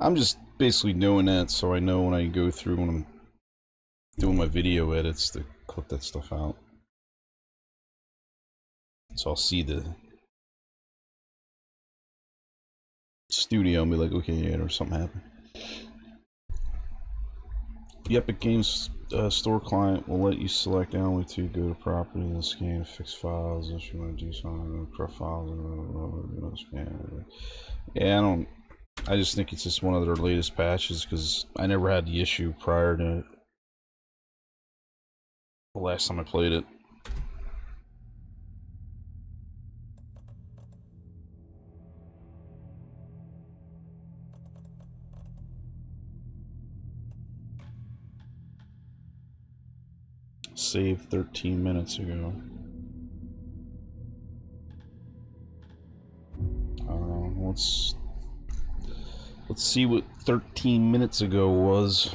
I'm just basically doing that so I know when I go through when I'm doing my video edits to clip that stuff out. So I'll see the studio and be like, okay, yeah, or something happened. The Epic Games uh, Store client will let you select only to go to property and scan fix files if you want to do something, corrupt files, and scan. Yeah, I don't. I just think it's just one of their latest patches because I never had the issue prior to the last time I played it. Saved 13 minutes ago. Uh, let's let's see what 13 minutes ago was.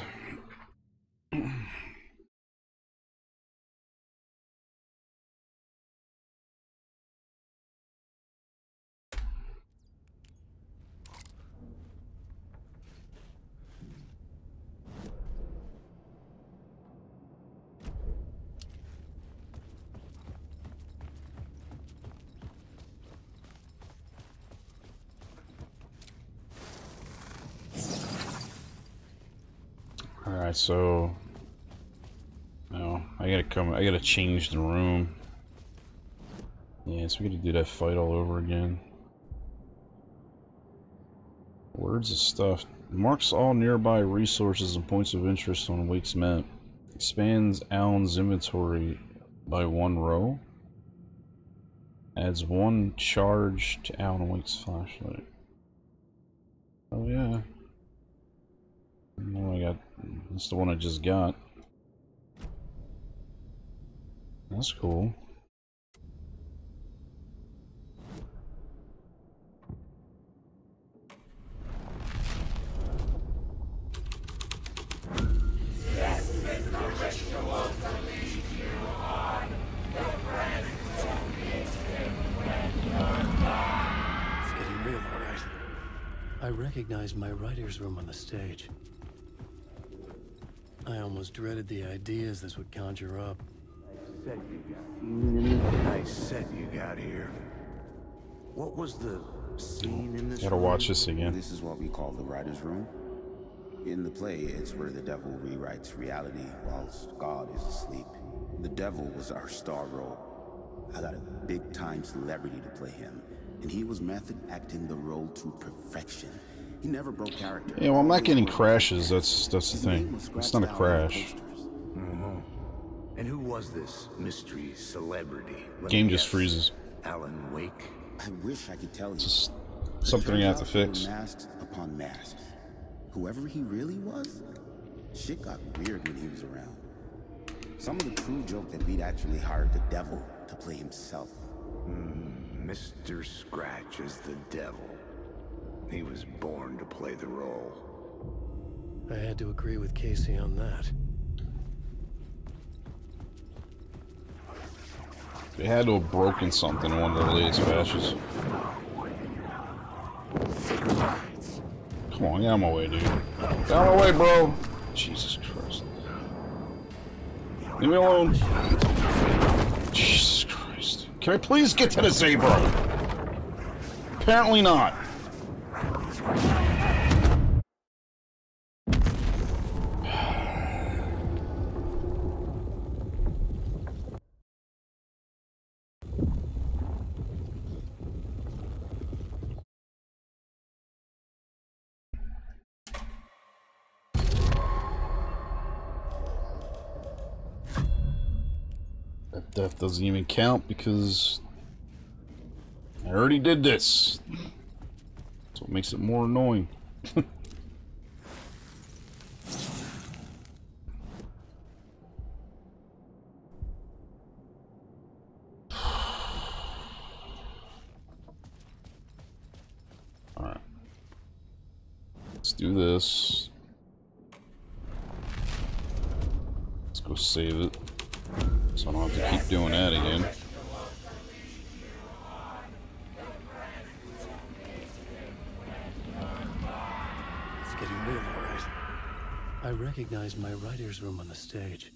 Alright, so... No, I gotta come, I gotta change the room. Yeah, so we gotta do that fight all over again. Words of stuff. Marks all nearby resources and points of interest on Wake's map. Expands Alan's inventory by one row. Adds one charge to Alan Wake's flashlight. Oh yeah. Oh, I got. That's the one I just got. That's cool. I recognize my writer's room on the stage. I almost dreaded the ideas this would conjure up. Nice set you got here. What was the scene in this Gotta room? watch this again. This is what we call the writer's room. In the play, it's where the devil rewrites reality whilst God is asleep. The devil was our star role. I got a big time celebrity to play him, and he was method acting the role to perfection. He never broke character. Yeah, well, I'm not getting crashes. That's that's the thing. It's not a out on crash. Mm-hmm. And who was this mystery celebrity? Let Game just guess. freezes. Alan Wake? I wish I could tell you. Just something turns you have to out there were fix. Masks upon masks. Whoever he really was, shit got weird when he was around. Some of the crew joked that we'd actually hired the devil to play himself. Hmm, Mr. Scratch is the devil. He was born to play the role. I had to agree with Casey on that. They had to have broken something in one of their latest patches. Come on, get out of my way, dude. Get out of my way, bro. Jesus Christ. Leave me alone. Jesus Christ. Can I please get to the Zebra? Apparently not. Doesn't even count because I already did this. That's what makes it more annoying. Alright. Let's do this. Let's go save it. So I don't have to keep doing that again. getting real, all right. I recognize my writer's room on the stage.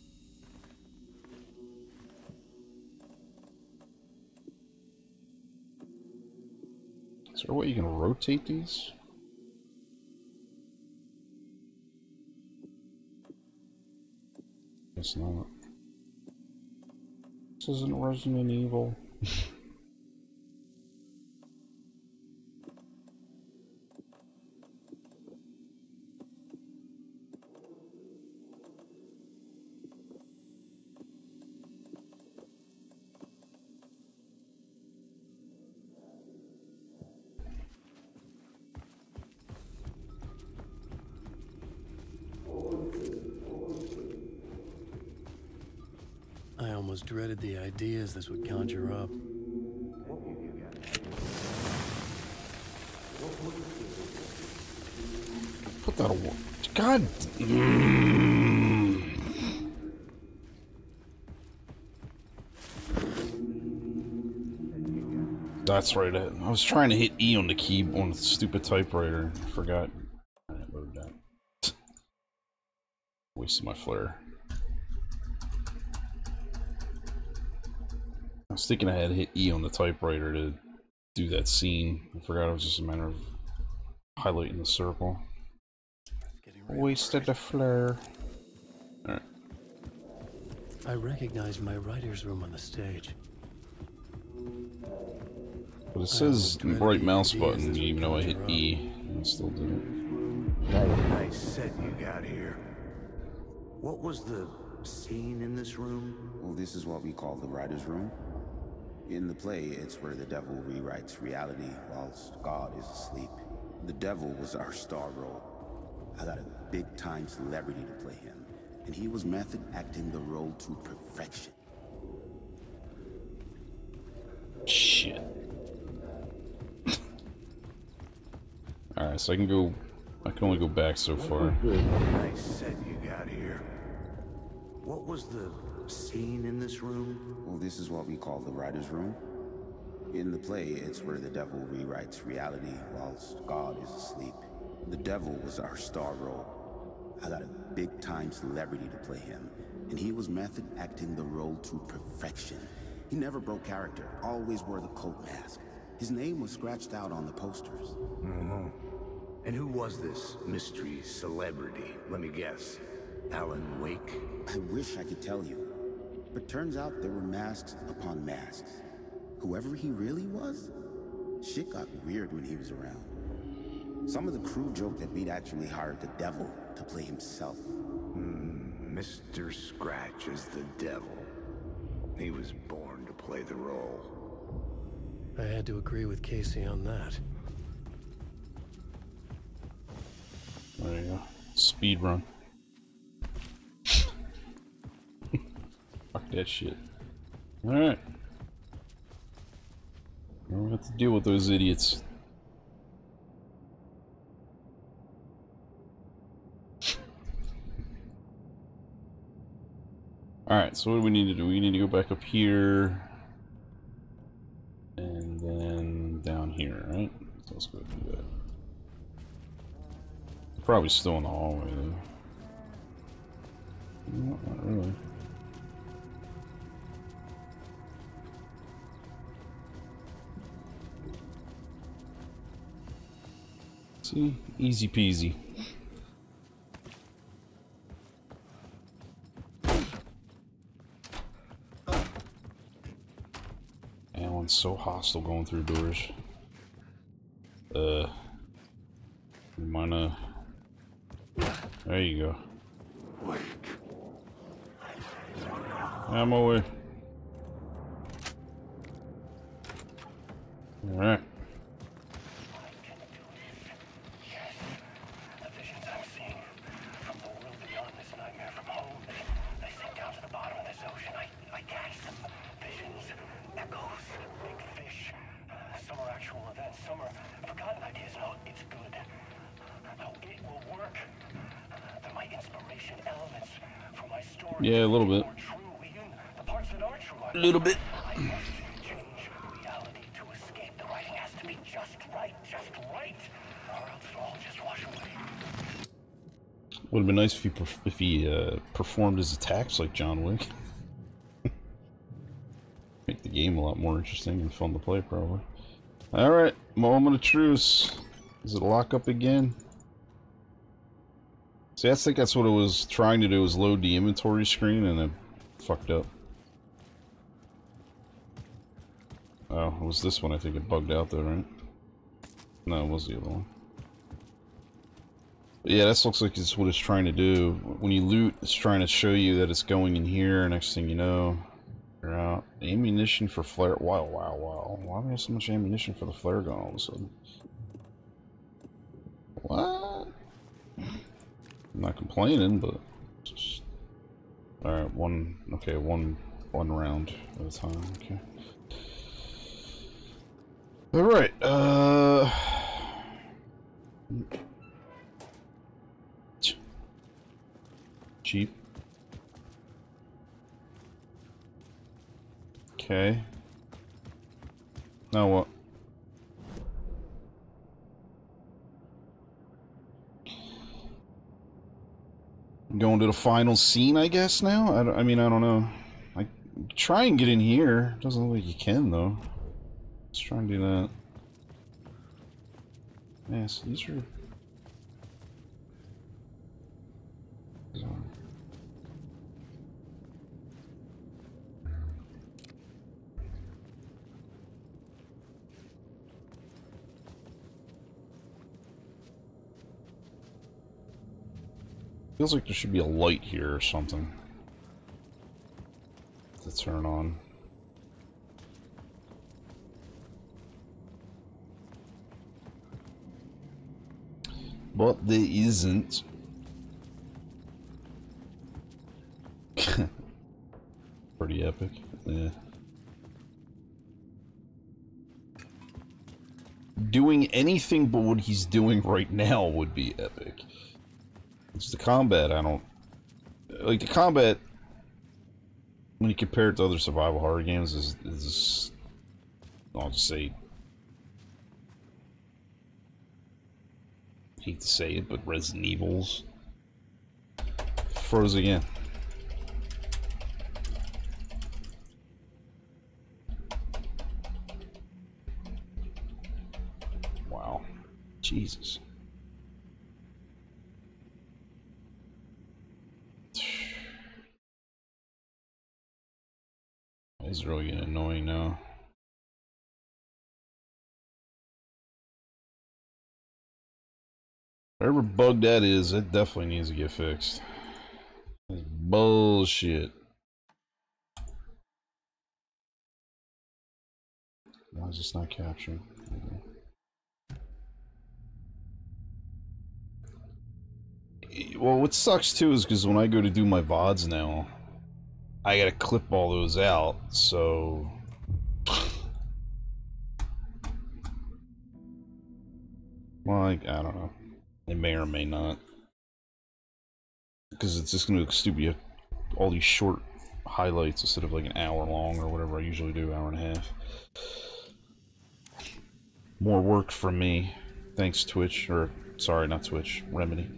Is there a way you can rotate these? Guess not. This isn't Resident Evil. the ideas this would conjure up. Put that away. God. Mm. That's right. I I was trying to hit E on the key on the stupid typewriter. I forgot. I. Wasted my flare. Thinking I had to hit E on the typewriter to do that scene. I forgot it was just a matter of highlighting the circle. It's getting real, all Wasted the flare. Alright. I recognize my writer's room on the stage. But it says right mouse button this would even though I hit conjure. E. And I still did it. Nice set you got here. What was the scene in this room? Well, this is what we call the writer's room. In the play, it's where the devil rewrites reality whilst God is asleep. The devil was our star role. I got a big time celebrity to play him, and he was method acting the role to perfection. Shit. Alright, so I can go. I can only go back so far. Nice set you got here. What was the scene in this room? Well, this is what we call the writer's room. In the play, it's where the devil rewrites reality whilst God is asleep. The devil was our star role. I got a big time celebrity to play him, and he was method acting the role to perfection. He never broke character, always wore the coat mask. His name was scratched out on the posters. Mm-hmm. And who was this mystery celebrity? Let me guess. Alan Wake? I wish I could tell you, but turns out there were masks upon masks. Whoever he really was, shit got weird when he was around. Some of the crew joked that we'd actually hired the devil to play himself. Hmm, Mr. Scratch is the devil. He was born to play the role. I had to agree with Casey on that. There you go. Speed run. That shit. Alright. We don't have to deal with those idiots. Alright, so what do we need to do? We need to go back up here. And then down here, right? So let's go do that. Probably still in the hallway though. No, not really. See? Easy peasy. Alan's so hostile going through doors. Uh. Uh. There you go. I'm away. Alright. The visions I'm seeing from the world beyond this nightmare from home, they, they sink down to the bottom of this ocean. I, I catch them. Visions, echoes, big fish. Some are actual events, some are forgotten ideas. No, it's good. No, it will work. They're my inspiration elements for my story. Yeah, a little bit. More true, even the parts that aren't true. I- A little bit. I must change reality to escape. The writing has to be just right, just right, or else it'll all just wash away. Would have been nice if he if he uh, performed his attacks like John Wick. Make the game a lot more interesting and fun to play, probably. All right, moment of truce. Is it lock up again? See, I think that's what it was trying to do was load the inventory screen and it fucked up. Oh, it was this one I think it bugged out though, right? No, it was the other one. But yeah, this looks like it's what it's trying to do. When you loot, it's trying to show you that it's going in here. Next thing you know, you're out. Ammunition for flare. Wow, wow, wow. Why do we have so much ammunition for the flare gun all of a sudden? What? I'm not complaining, but just... all right. One. Okay, one. One round at a time. Okay. All right. Uh. Cheap. Okay. Now what? Going to the final scene, I guess, now? I, I mean, I don't know. I try and get in here. Doesn't look like you can, though. Let's try and do that. Yeah, so these are... Feels like there should be a light here or something. To turn on. But there isn't. Pretty epic. Yeah. Doing anything but what he's doing right now would be epic. It's the combat I don't like the combat when you compare it to other survival horror games is is I'll just say hate to say it, but Resident Evils froze again. Wow. Jesus. It's really getting annoying now. Whatever bug that is, it definitely needs to get fixed. It's bullshit. Why is this not capturing? Well, what sucks too is because when I go to do my VODs now, I gotta clip all those out, so... Well, I, I don't know. It may or may not. Because it's just gonna look stupid. All these short highlights instead of like an hour long or whatever I usually do, hour and a half. More work for me. Thanks, Twitch. Or, sorry, not Twitch. Remedy.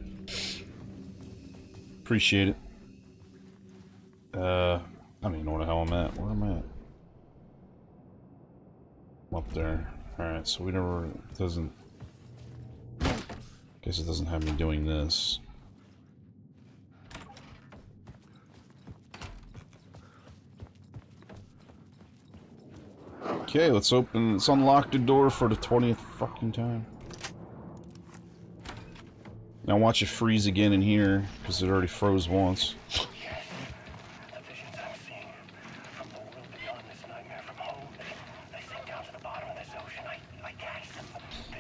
Appreciate it. Uh, I don't even know where the hell I'm at. Where am I at? I'm up there. Alright, so we never, doesn't, guess it doesn't have me doing this. Okay, let's open, let's unlock the door for the 20th fucking time. Now watch it freeze again in here, because it already froze once.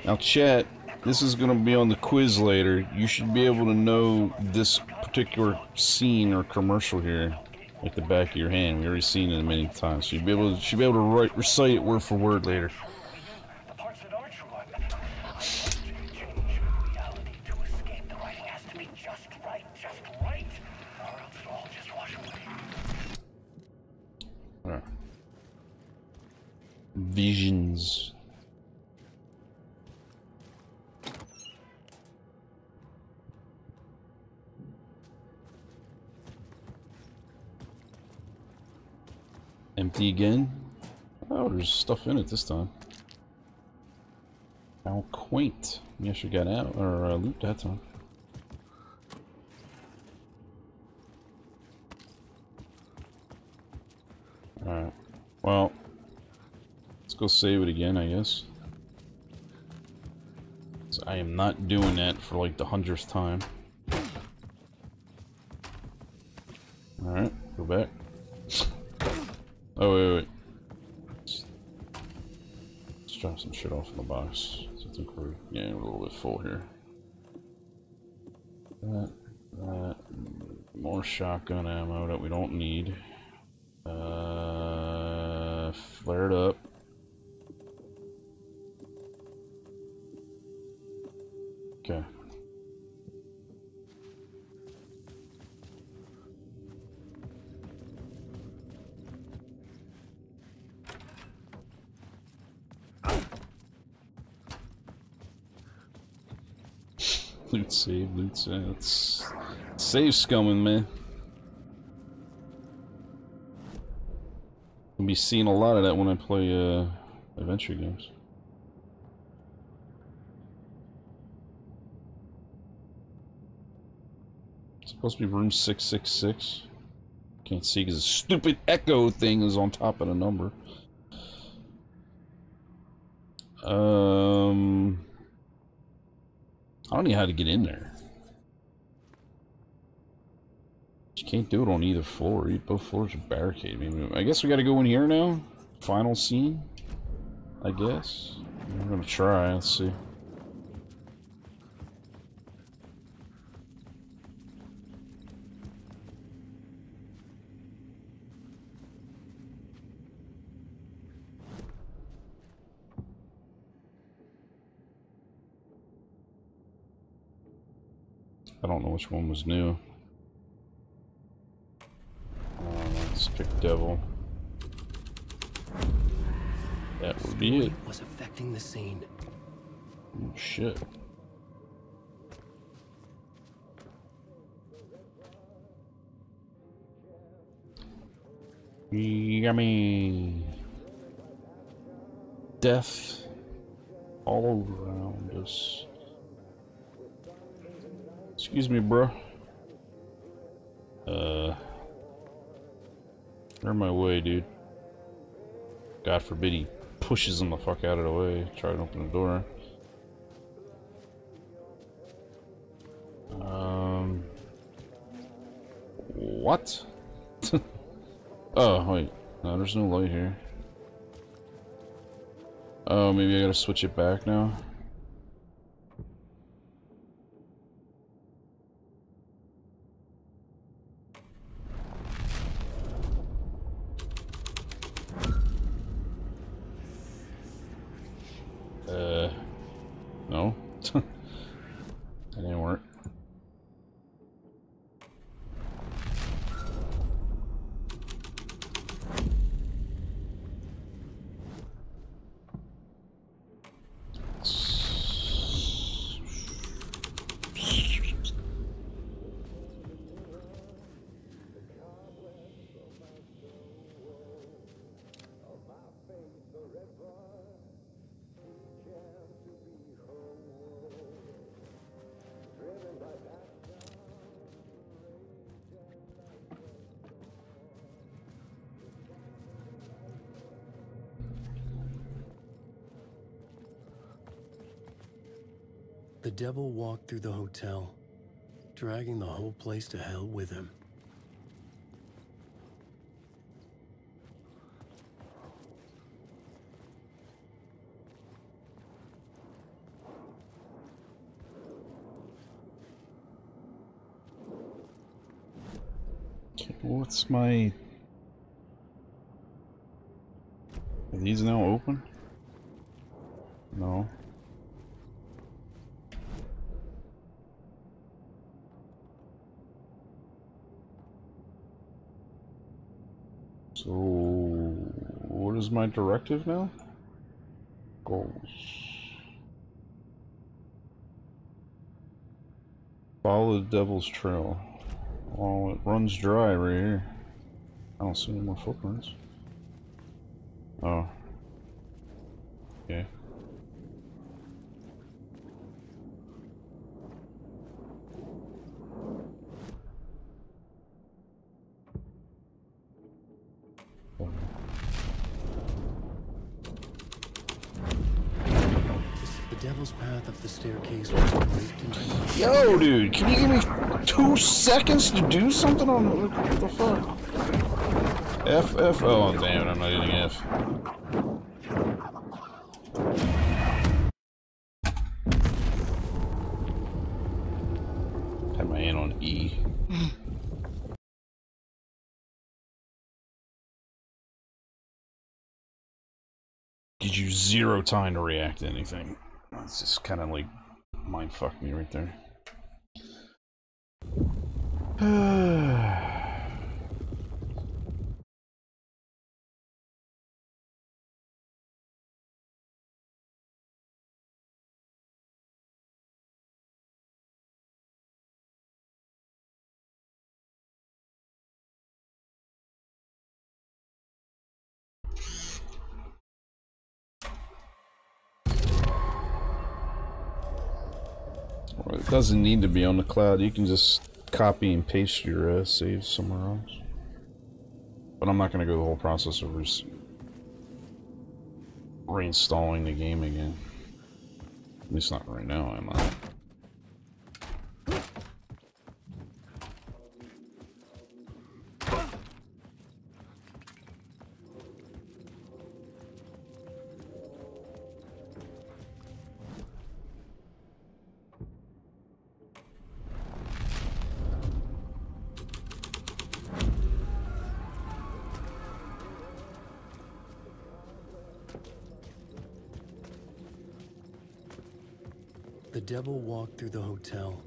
Now, chat, this is going to be on the quiz later. You should be able to know this particular scene or commercial here like the back of your hand. We already seen it many times. So you'll be able to, should be able to write, recite it word for word later. It this time. How quaint. I should get out, or uh, loot that time. Alright. Well, let's go save it again, I guess. I am not doing that for like the hundredth time. Alright, go back. oh, wait, wait. Let's, let's drop some shit off in the box. So I think we're getting a little bit full here. That, that, more shotgun ammo that we don't need. Uh, flared up. Save, loot. It's save scumming, man. I'll be seeing a lot of that when I play uh, adventure games. It's supposed to be room 666. Can't see because the stupid echo thing is on top of the number. Um, I don't know how to get in there. You can't do it on either floor. Both floors are barricaded. Maybe I guess we got to go in here now. Final scene. I guess. I'm gonna try. Let's see. I don't know which one was new. Uh, let's Devil. That would be it. was affecting the scene. Oh, shit. Yummy. Death all around us. Excuse me, bro. Uh, they're my way, dude. God forbid he pushes them the fuck out of the way. Try to open the door. Um. What? oh, wait. No, there's no light here. Oh, maybe I gotta switch it back now. Devil walked through the hotel, dragging the whole place to hell with him. What's my... Are these now open? No. So, what is my directive now? Goals. Follow the devil's trail. Oh, it runs dry right here. I don't see any more footprints. Oh. Two seconds to do something on the, what the fuck? F, F, oh, damn it, I'm not hitting F. Had my hand on E. Did you zero time to react to anything. It's just kind of like mind fuck me right there. It doesn't need to be on the cloud. You can just copy and paste your uh, saves somewhere else. But I'm not going to go the whole process of reinstalling the game again. At least not right now, I'm not. Through the hotel,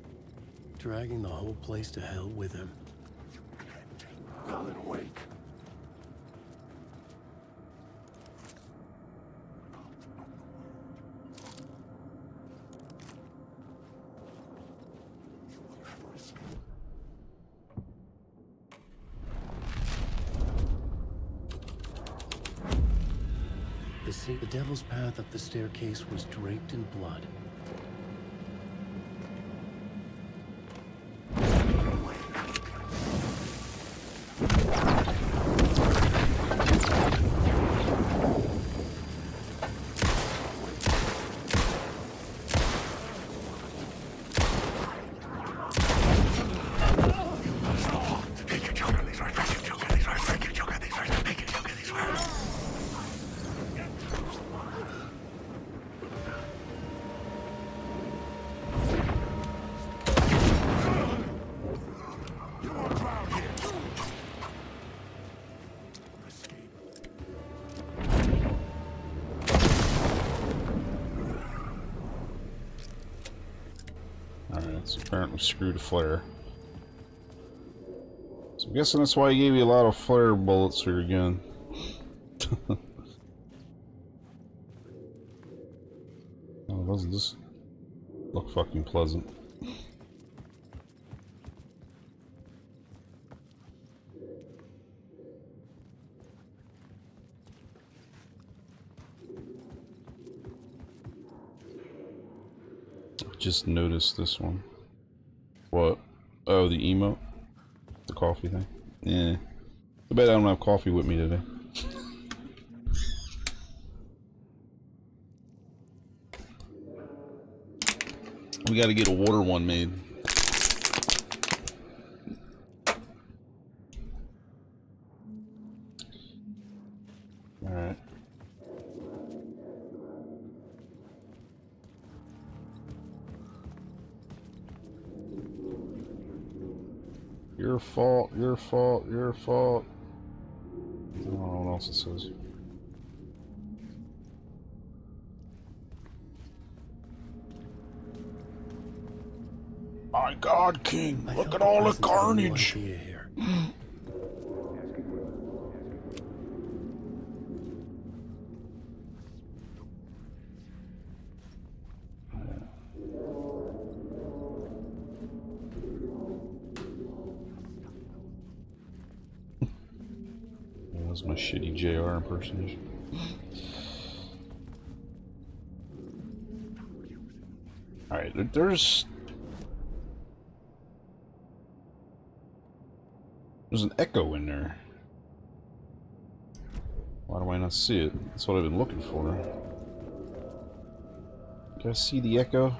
dragging the whole place to hell with him. Colin, wake. The, the devil's path up the staircase was draped in blood. Screwed flare. So I'm guessing that's why he gave you a lot of flare bullets for your gun. oh, doesn't this look fucking pleasant? Just noticed this one. Oh, the emote? The coffee thing? Yeah. I bet I don't have coffee with me today. we gotta get a water one made. Fault. I don't know what else it says. My God, King! Look at all the carnage! Was my shitty JR impersonation. Alright, there's... There's an echo in there. Why do I not see it? That's what I've been looking for. Can I see the echo?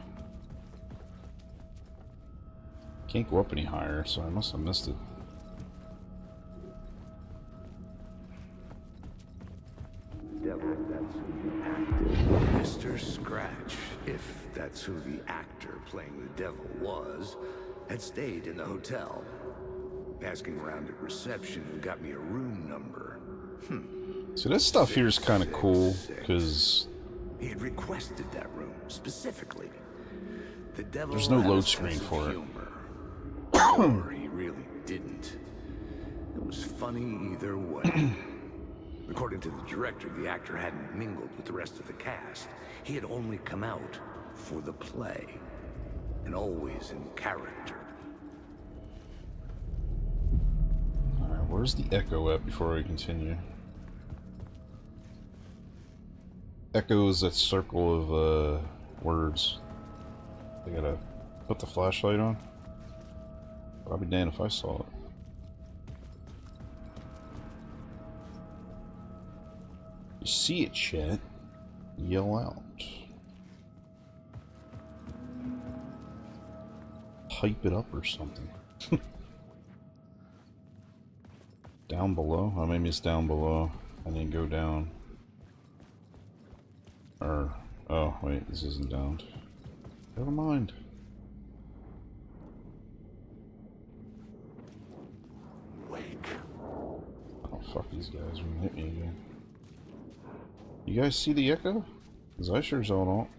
Can't go up any higher, so I must have missed it. Had stayed in the hotel. Asking around at reception and got me a room number. Hmm. So this stuff here is kind of cool, because He had requested that room specifically. The devil There's no load screen for it. or he really didn't. It was funny either way. According to the director, the actor hadn't mingled with the rest of the cast. He had only come out for the play, and always in character. Alright, where's the echo at before I continue? Echo is that circle of uh, words. I gotta put the flashlight on. I'll be damned if I saw it. You see it, chat? Yell out. Hype it up or something. Down below? Oh, maybe it's down below. I didn't go down. Or, oh, wait, this isn't down. Never mind. Wake. Oh, fuck these guys, are gonna hit me again. You guys see the echo? Cause I sure don't.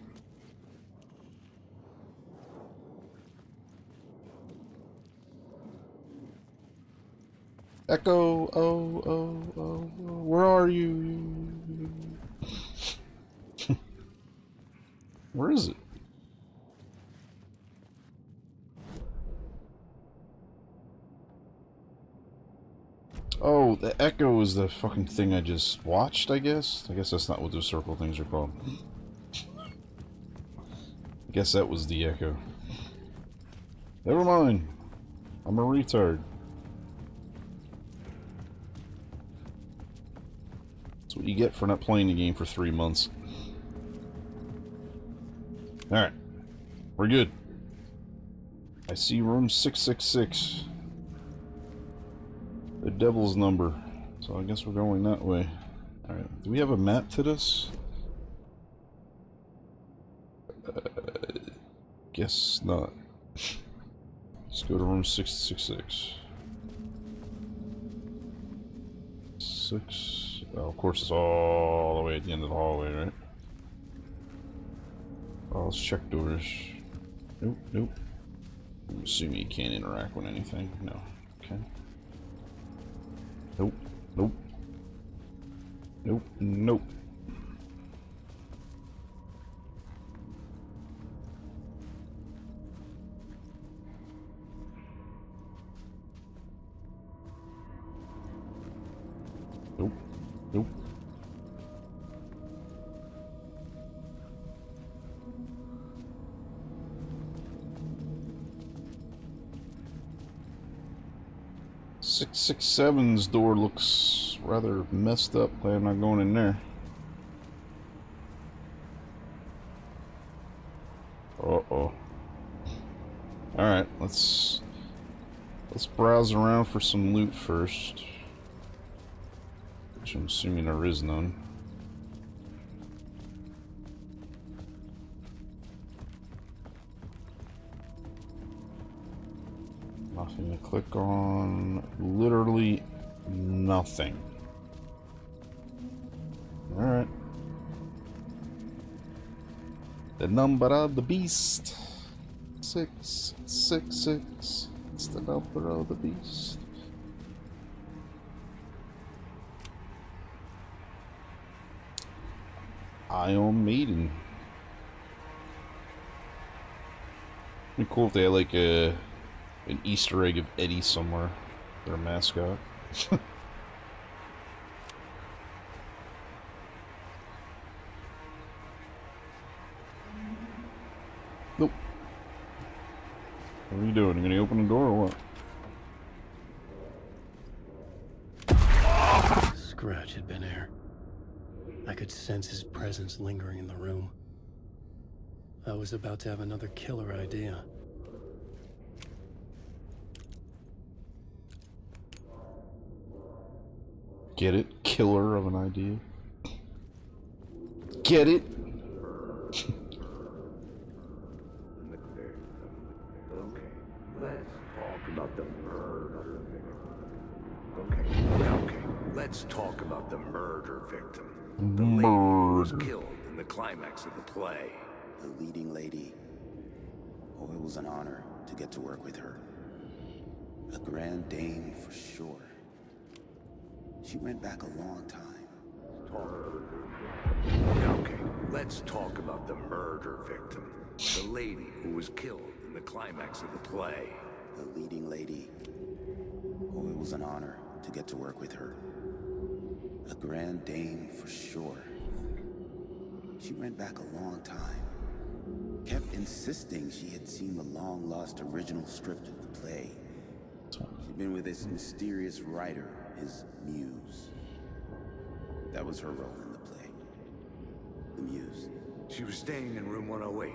Echo, oh, oh, oh, oh, where are you? where is it? Oh, the echo is the fucking thing I just watched, I guess? I guess that's not what those circle things are called. I guess that was the echo. Never mind. I'm a retard. What you get for not playing the game for three months. Alright. We're good. I see room 666 the devil's number. So I guess we're going that way. Alright, do we have a map to this? Uh, guess not. Let's go to room 666. Six. Of course, it's all the way at the end of the hallway, right? Oh, let's check doors. Nope, nope. I'm assuming you can't interact with anything. No. Okay. Nope. Nope. Nope. Nope. 6-7's door looks rather messed up. Glad I'm not going in there. Uh-oh. Alright, let's... Let's browse around for some loot first. Which I'm assuming there is none. Click on. Literally nothing. Alright. The number of the beast. Six, six, six. It's the number of the beast. Iron Maiden. Be cool if they had like a an Easter egg of Eddie somewhere, their mascot. nope. What are you doing? Are You gonna open the door or what? Scratch had been here. I could sense his presence lingering in the room. I was about to have another killer idea. Get it? Killer of an idea. Get it? Okay, let's talk about the murder Okay, okay, let's talk about the murder victim. The lady who was killed in the climax of the play. The leading lady. Oh, it was an honor to get to work with her. A grand dame for sure. She went back a long time. Okay, let's talk about the murder victim. The lady who was killed in the climax of the play. The leading lady. Oh, it was an honor to get to work with her. A grand dame for sure. She went back a long time. Kept insisting she had seen the long-lost original script of the play. She'd been with this mysterious writer, his muse. That was her role in the play. The muse. She was staying in room 108,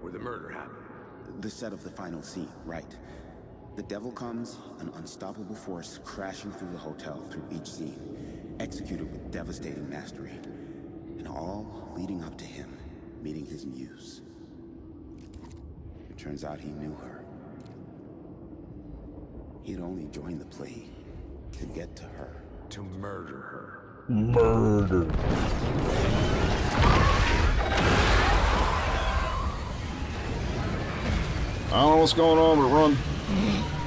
where the murder happened. The set of the final scene, right. The devil comes, an unstoppable force crashing through the hotel through each scene, executed with devastating mastery. And all leading up to him meeting his muse. It turns out he knew her. He'd only joined the play to get to her. To murder her. Murder. I don't know what's going on, but run.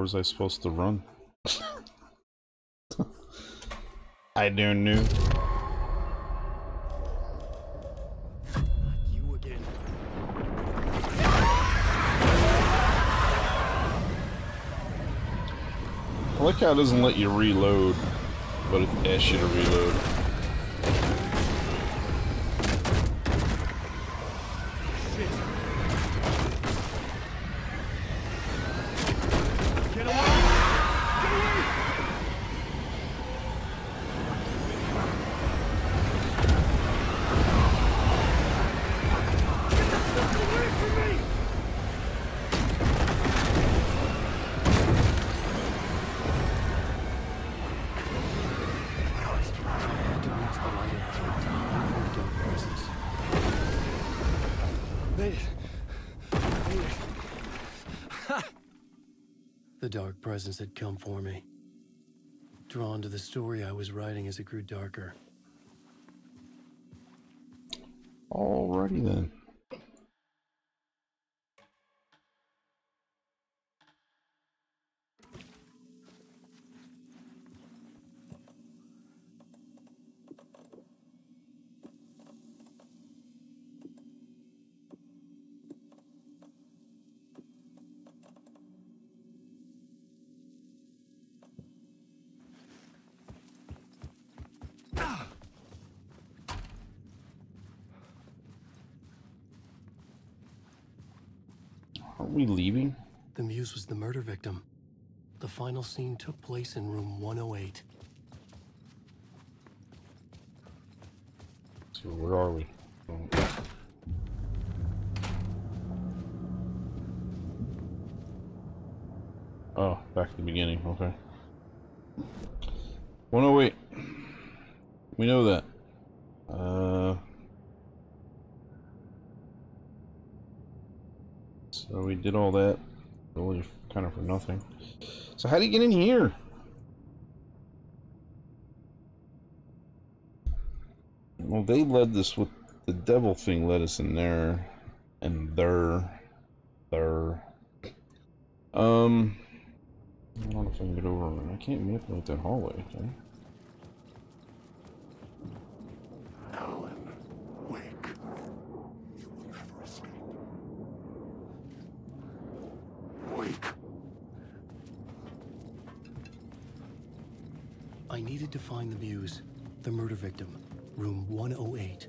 Where was I supposed to run? I don't know. I like how it doesn't let you reload, but it asks you to reload. Presence had come for me. Drawn to the story I was writing as it grew darker. The murder victim. The final scene took place in room 108. So where are we? Oh. Oh, back to the beginning. Okay. 108. We know that. Uh. So we did all that, really, kind of for nothing. So how do you get in here? Well, they led this with the devil thing led us in there, and there, there. Um, I don't know if I can get over. I can't manipulate that hallway? Alan, wake. You will never escape. Wake. I needed to find the Muse, the murder victim, room 108.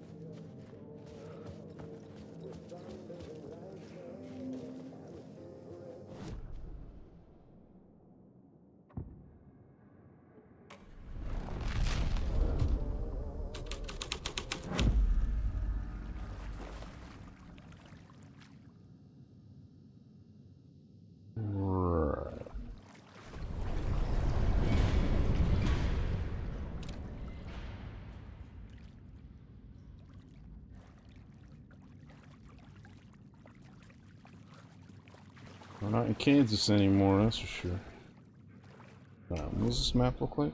Kansas anymore, that's for sure. What does this map look like?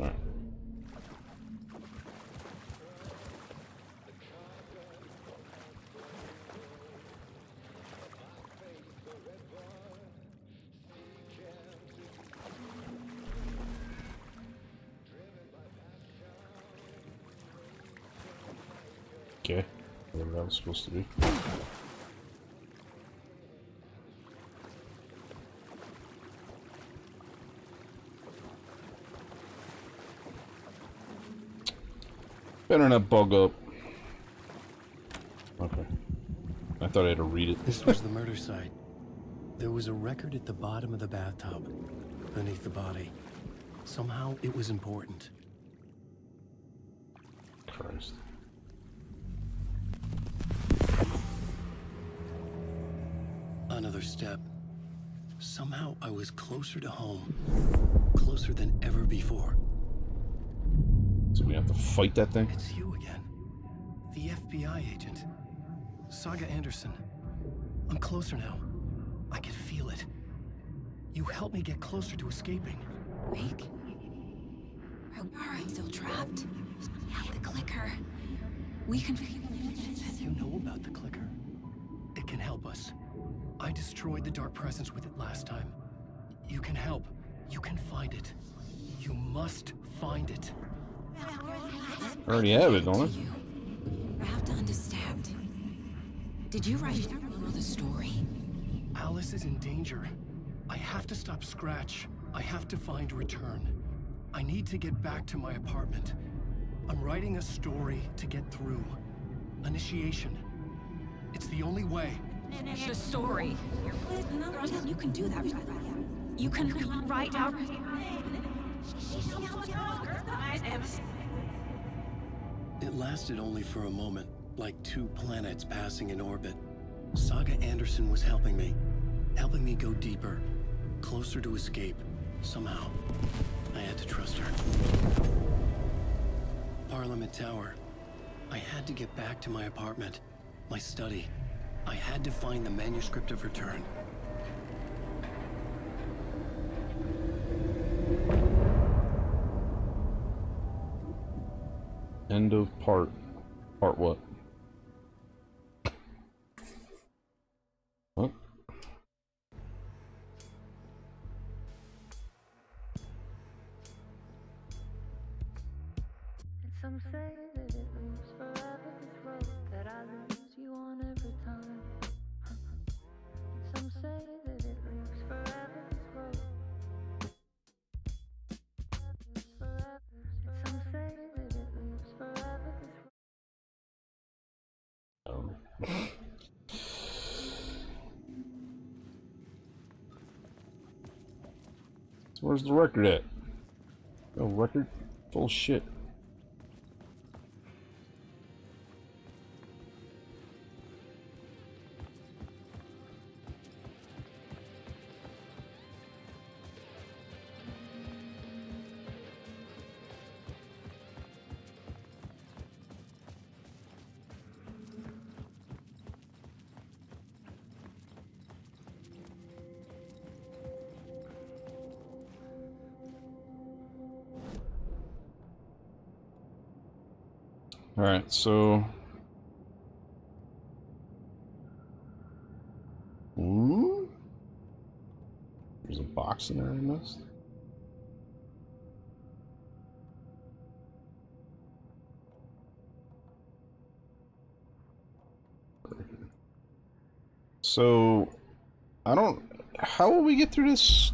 Alright. Okay, whatever that was supposed to be. Better not bug up. Okay. I thought I had to read it. This was the murder site. There was a record at the bottom of the bathtub, beneath the body. Somehow it was important. Christ. Another step. Somehow I was closer to home. Closer than ever before. So we have to fight that thing? It's you again. The FBI agent. Saga Anderson. I'm closer now. I can feel it. You helped me get closer to escaping. Wake? Are, are I still trapped? The clicker. We can. You know about the clicker. It can help us. I destroyed the dark presence with it last time. You can help. You can find it. You must find it. I already have it, don't I? You. I have to understand. Did you write the story? Alice is in danger. I have to stop Scratch. I have to find Return. I need to get back to my apartment. I'm writing a story to get through. Initiation. It's the only way. The story. You can do that. You can write out. It lasted only for a moment, like two planets passing in orbit. Saga Anderson was helping me. Helping me go deeper. Closer to escape. Somehow. I had to trust her. Parliament Tower. I had to get back to my apartment. My study. I had to find the manuscript of return. End of part. Part what? What? Some say that where's the record at? No record? Full so. Ooh. There's a box in there I missed. So, I don't. How will we get through this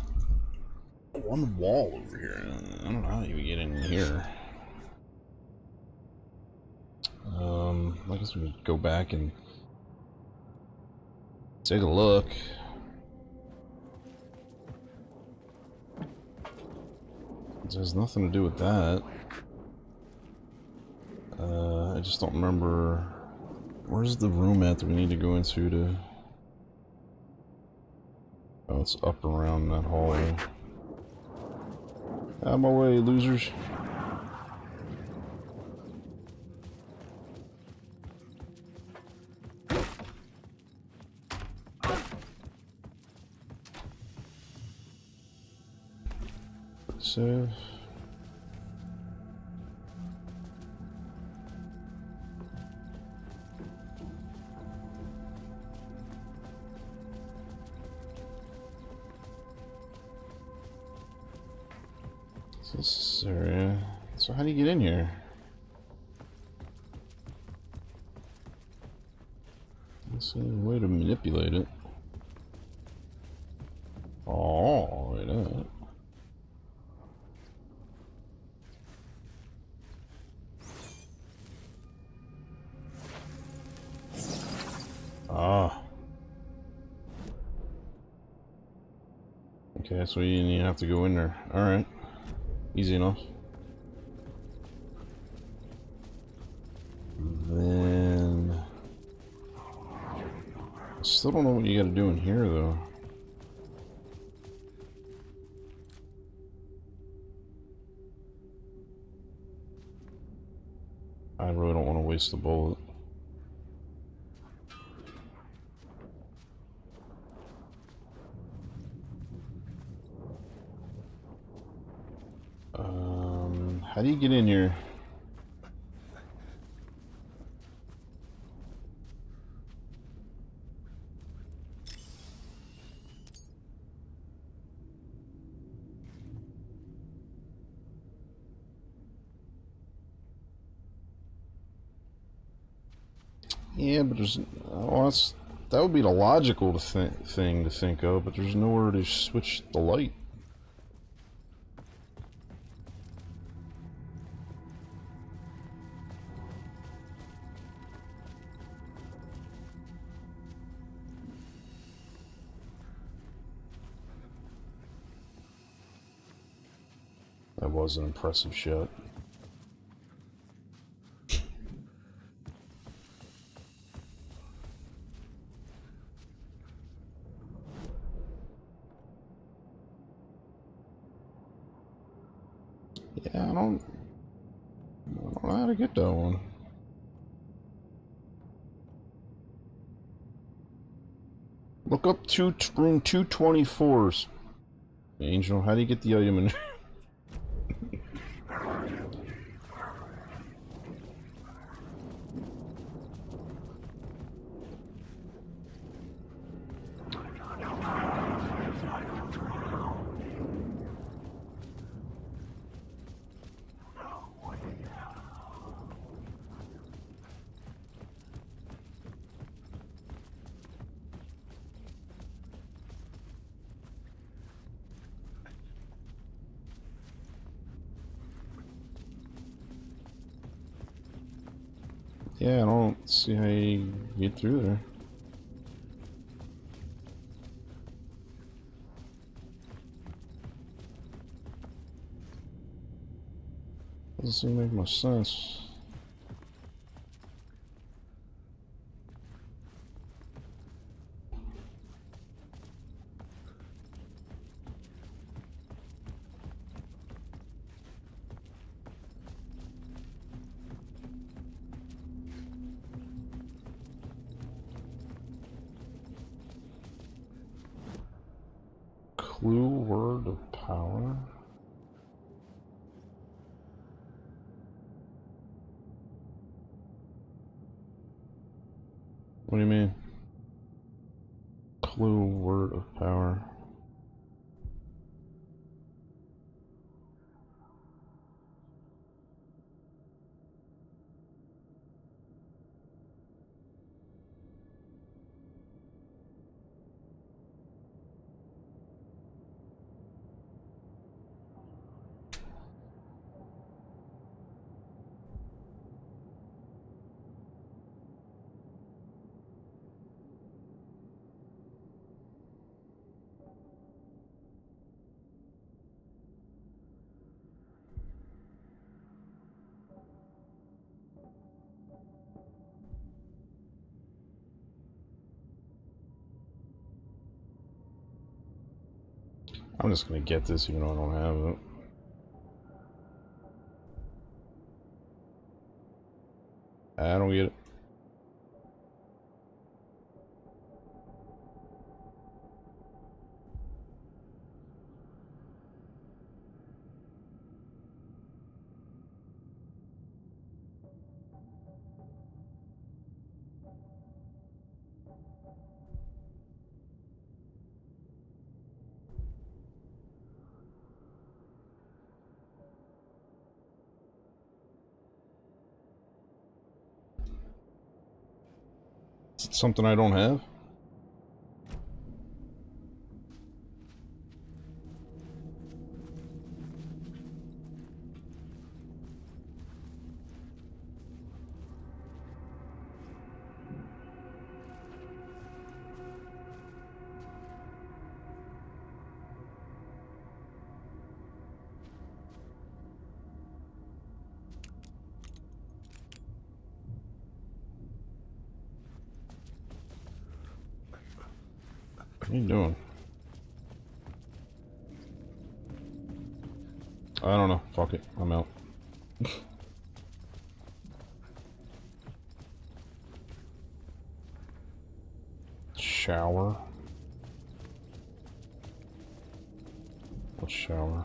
one wall over here? I don't know how you get in here. Um, I guess we go back and take a look. It has nothing to do with that. Uh, I just don't remember. Where's the room at that we need to go into to... Oh, it's up around that hallway. Out of my way, losers. Okay, so you you have to go in there. Alright. Easy enough. Then... I still don't know what you gotta do in here, though. I really don't want to waste the bullet. Um, how do you get in here? Yeah, but there's oh, that's that would be the logical to th thing to think of, but there's nowhere to switch the light. Was an impressive shot. Yeah, I don't, I don't know how to get that one. Look up two room two twenty fours. Angel, how do you get the item in? yeah, I don't see how you get through there. Doesn't seem to make much sense. Clue word of power? What do you mean? Clue word of power. I'm just gonna get this even though I don't have it. I don't get it. Something I don't have? Fuck it. I'm out. shower. What shower?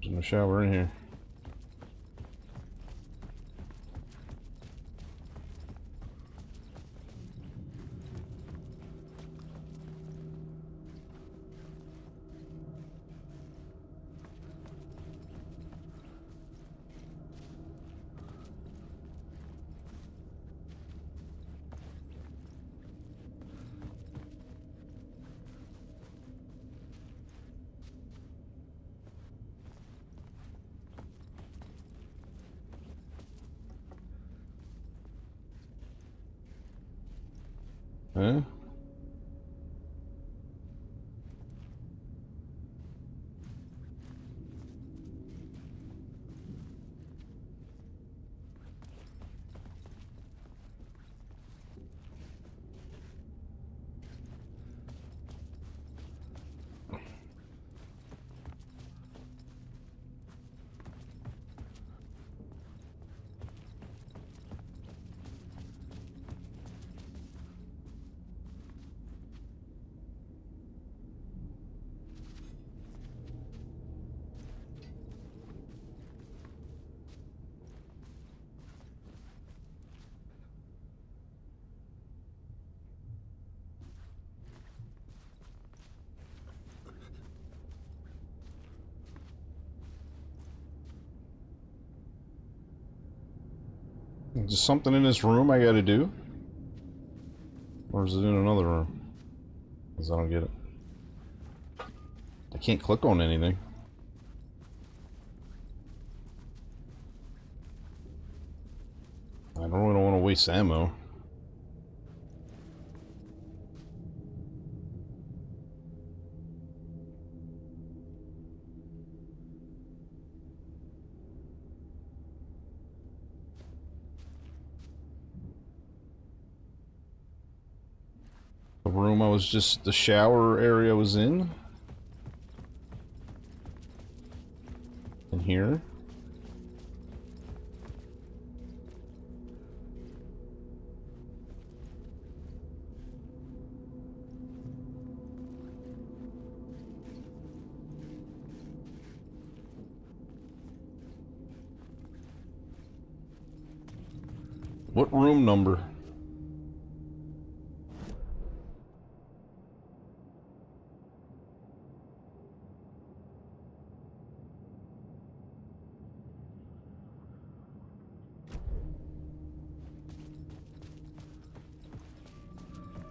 There's no shower in here. Huh? Is something in this room I gotta do? Or is it in another room? Because I don't get it. I can't click on anything. I don't really want to waste ammo. The room I was just, the shower area was in. In here. What room number?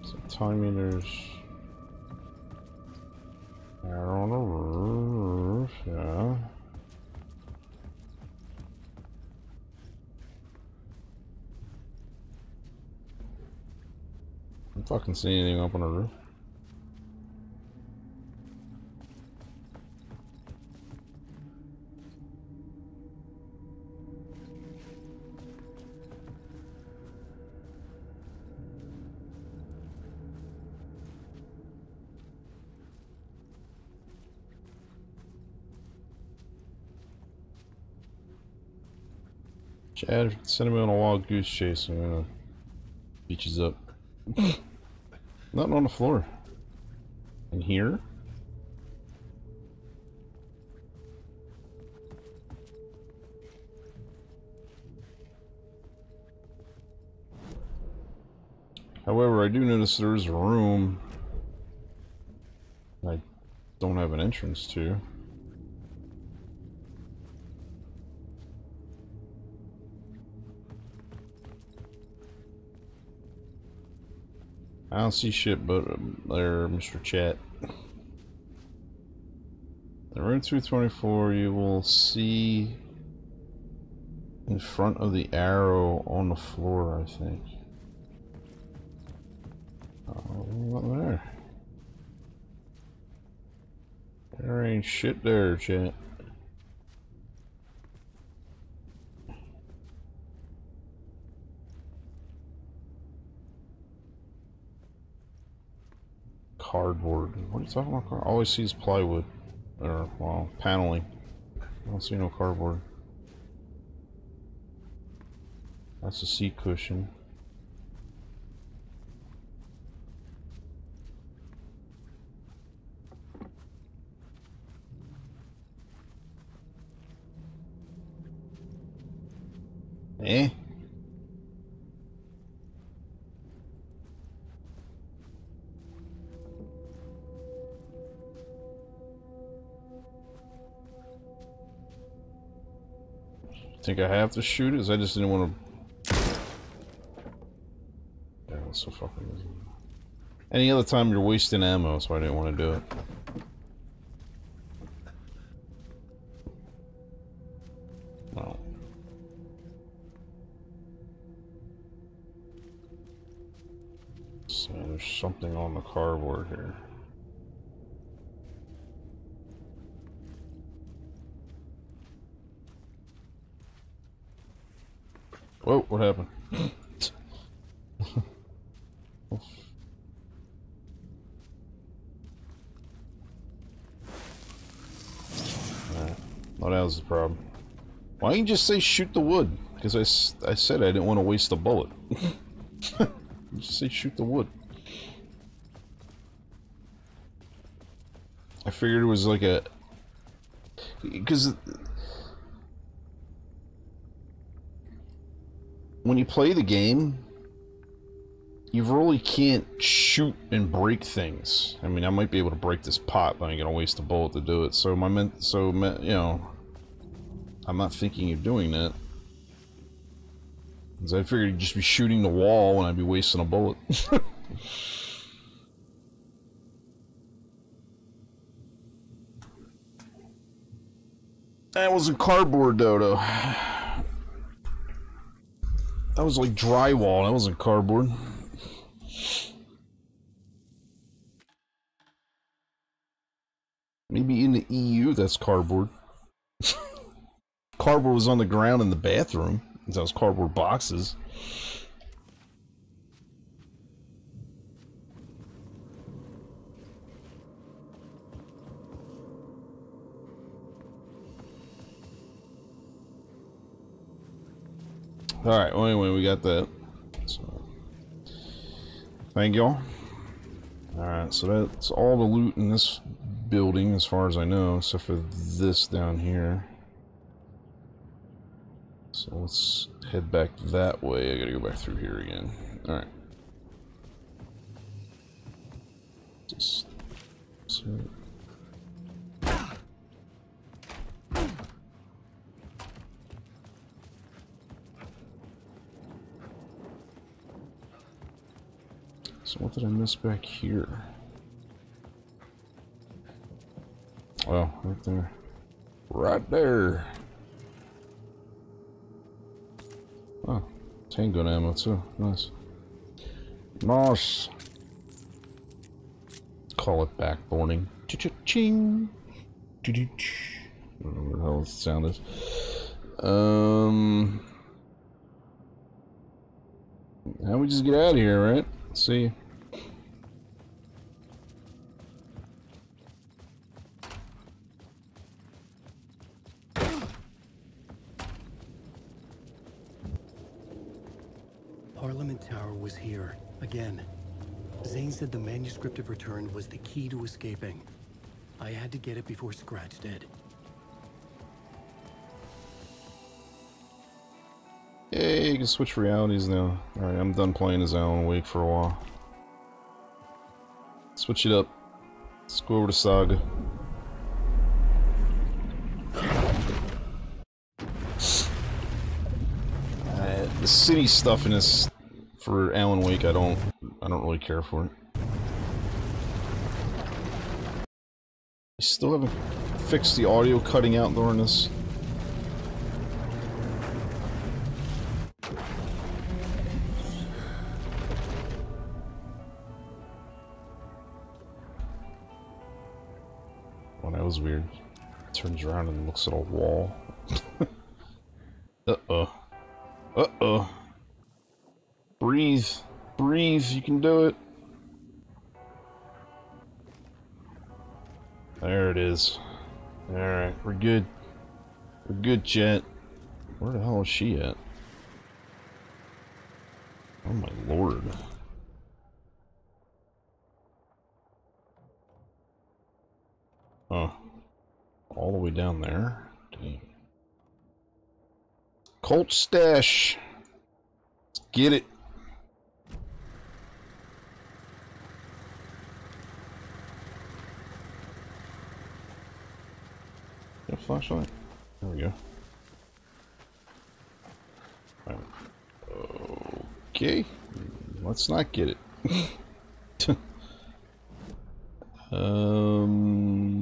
So time meters. They're on a roof, yeah. I don't fucking seeing anything up on the roof. Send me on a wild goose chase. I'm gonna uh, beaches up. Nothing on the floor. In here? However, I do notice there is a room I don't have an entrance to. I don't see shit but um, there, Mr. Chat. In room 224, you will see in front of the arrow on the floor, I think. Oh, not there. There ain't shit there, chat. Cardboard. What are you talking about? All I see is plywood. Or, well, paneling. I don't see no cardboard. That's a seat cushion. Eh? I have to shoot it? I just didn't want to. Yeah, that's so fucking easy. Any other time you're wasting ammo, so I didn't want to do it. So there's something on the cardboard here. Whoa, what happened? Alright. Well, that was the problem. Why didn't you just say shoot the wood? Because I, I said I didn't want to waste a bullet. just say shoot the wood. I figured it was like a... Because... you play the game, you really can't shoot and break things. I mean, I might be able to break this pot, but I'm gonna waste a bullet to do it. So my so you know, I'm not thinking of doing that. Because I figured you'd just be shooting the wall and I'd be wasting a bullet. that wasn't cardboard though. That was like drywall. That wasn't cardboard. Maybe in the EU that's cardboard. cardboard was on the ground in the bathroom. Was cardboard boxes. Alright, well anyway, we got that. So, thank y'all. Alright, so that's all the loot in this building as far as I know, except for this down here. So let's head back that way. I gotta go back through here again. Alright. Just... So, So what did I miss back here? Oh, right there. Right there. Oh, tango ammo too. Nice. Nice. Call it backboarding. Cha-cha-ching. Do-do-ch. I don't know what the hell the sound is. Um... How we just get out of here, right? See. Parliament Tower was here, again. Zane said the manuscript of return was the key to escaping. I had to get it before Scratch did. Yay, you can switch realities now. Alright, I'm done playing as Alan Wake for a while. Switch it up. Let's go over to Saga. The city stuff in this for Alan Wake, I don't, I don't really care for it. I still haven't fixed the audio cutting out during this. That was weird. Turns around and looks at a wall. Uh-oh. Uh-oh. Breathe. Breathe. You can do it. There it is. Alright, we're good. We're good, Jet. Where the hell is she at? Oh my lord. Oh. All the way down there? Dang. Cult stash. Let's get it. A flashlight? There we go. Alright. Okay. Let's not get it. um.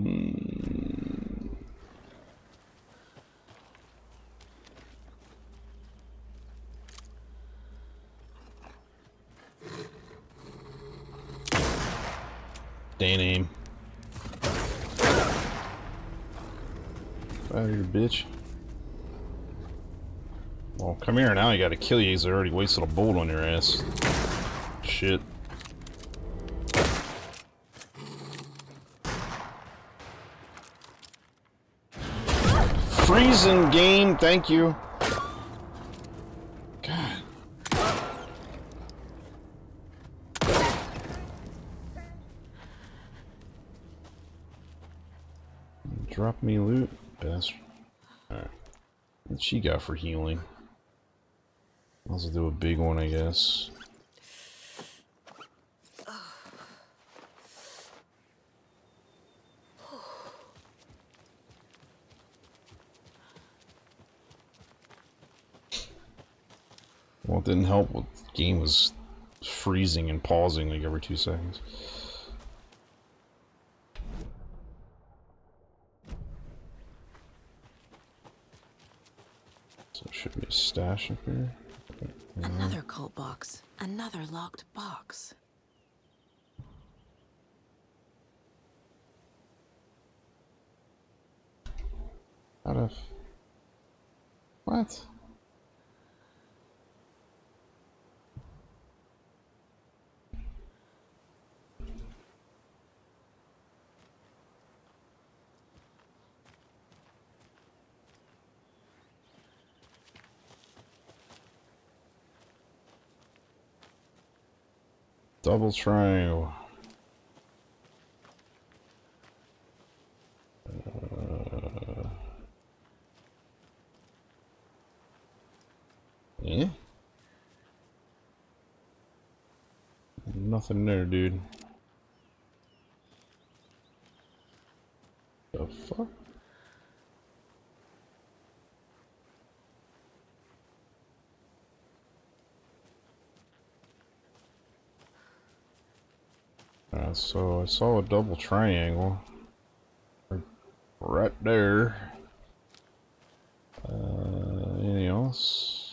Day name. Out of here, bitch. Well, come here now. You gotta kill you. He's already wasted a bullet on your ass. Shit. Freezing game. Thank you. God. Drop me loot, bastard. Alright. What she got for healing? Also do a big one, I guess. Well, it didn't help. The game was freezing and pausing like every two seconds. Should be a stash up here. Another cult box. Another locked box. Out of what? Double triangle. Uh, eh? Nothing there, dude. The fuck? Uh, so I saw a double triangle. Right- there. Uh, anything else?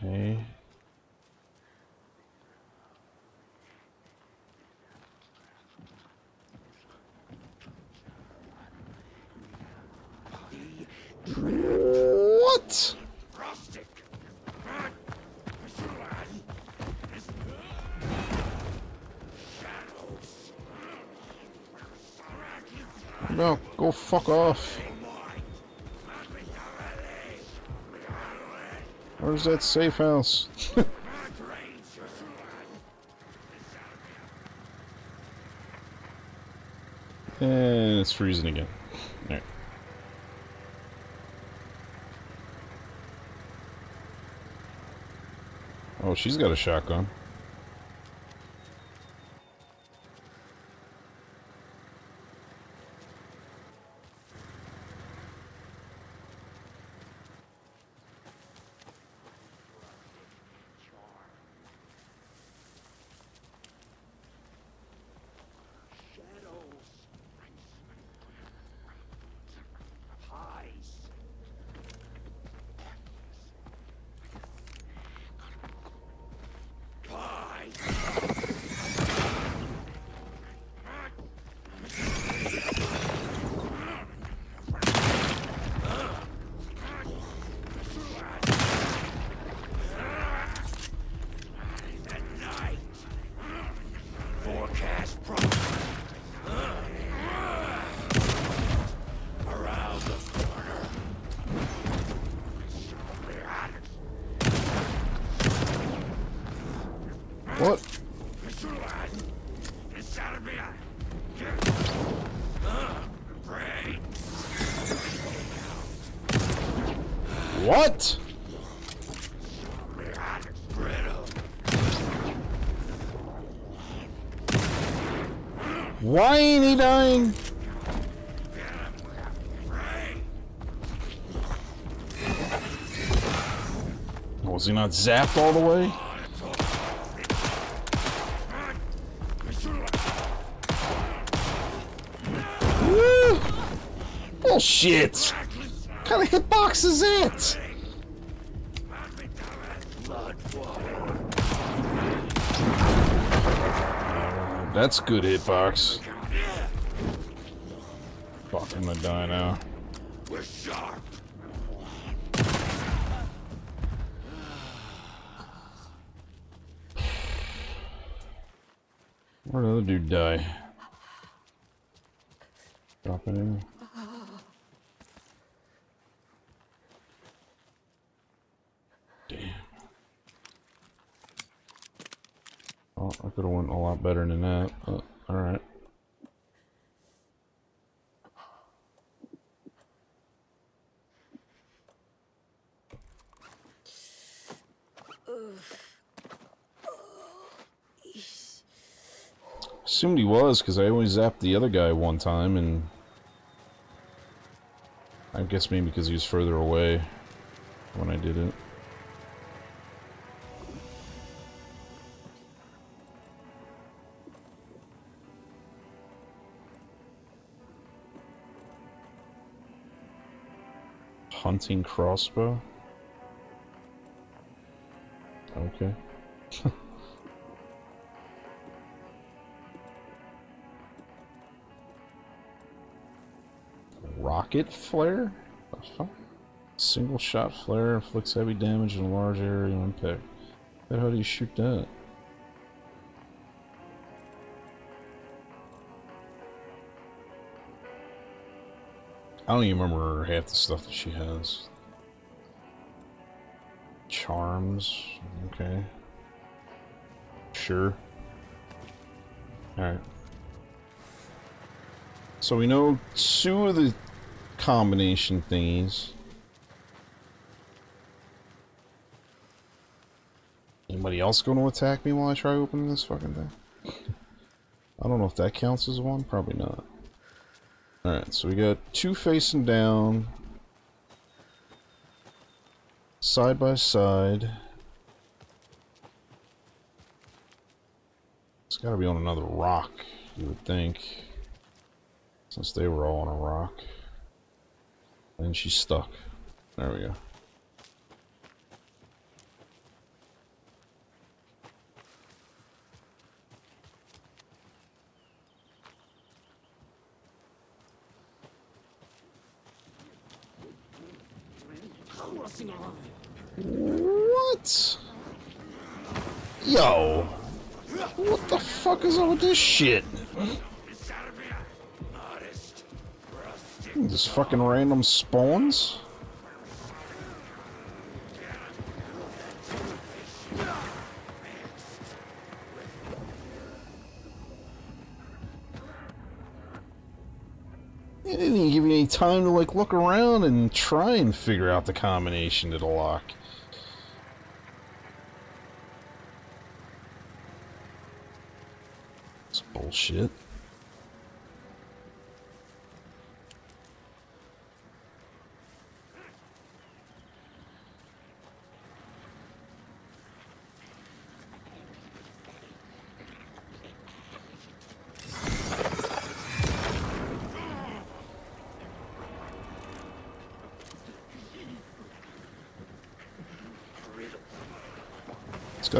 Okay. What? No, go fuck off. Where's that safe house? and eh, it's freezing again. Alright. Oh, she's got a shotgun. Forecast pro. Around the corner. What? What? Why ain't he dying? Was he not zapped all the way? Woo! Bullshit! What kind of hitbox is it? That's good hitbox. Fuck, I'm gonna die now. We're sharp. Where'd the other dude die? Dropping in. Damn. Oh, I could have went a lot better than that, but alright. Assumed he was, because I always zapped the other guy one time, and... I guess maybe because he was further away when I did it. Hunting crossbow? Okay. Rocket flare? Single shot flare inflicts heavy damage in a large area on impact. But how do you shoot that? I don't even remember half the stuff that she has. Charms, okay. Sure. Alright. So we know two of the combination thingies. Anybody else going to attack me while I try opening this fucking thing? I don't know if that counts as one. Probably not. Alright, so we got two facing down. Side by side. It's gotta be on another rock, you would think. Since they were all on a rock. And she's stuck. There we go. What? Yo! What the fuck is all this shit? Just fucking random spawns? It didn't even give me any time to like look around and try and figure out the combination to the lock. It's bullshit.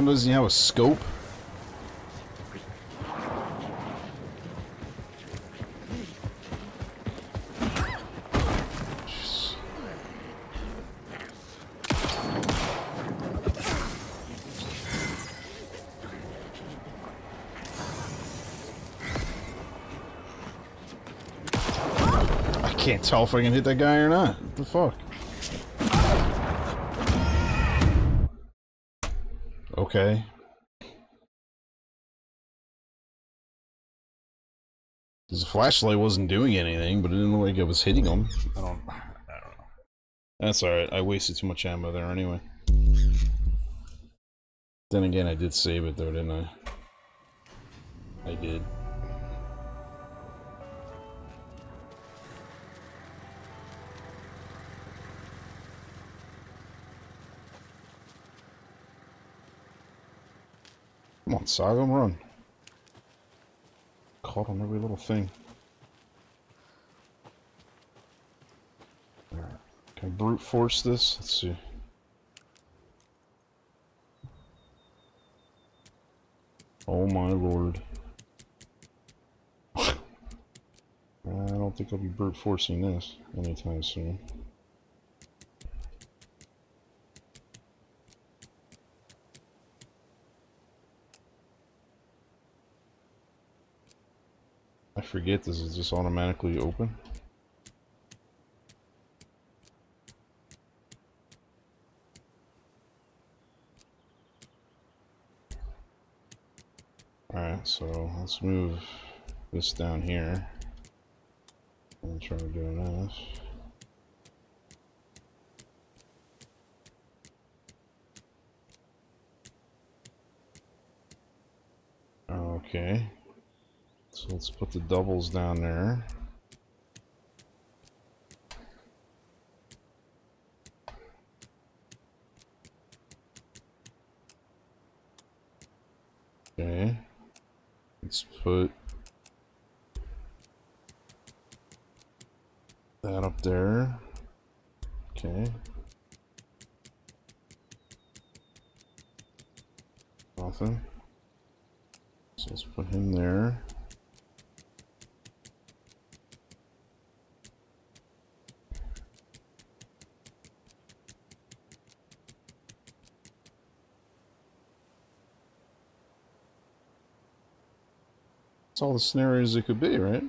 Doesn't have a scope. I can't tell if I can hit that guy or not. What the fuck? Okay. His flashlight wasn't doing anything, but it didn't look like it was hitting him. I don't, I don't know. That's alright. I wasted too much ammo there anyway. Then again, I did save it though, didn't I? I did. Come on, Saga, run. Caught on every little thing. Can I brute force this? Let's see. Oh my lord. I don't think I'll be brute forcing this anytime soon. Forget this is just automatically open. Alright, so let's move this down here. And try doing this. Okay. So let's put the doubles down there. Okay. Let's put that up there. Okay. Nothing. So let's put him there. That's all the scenarios it could be, right?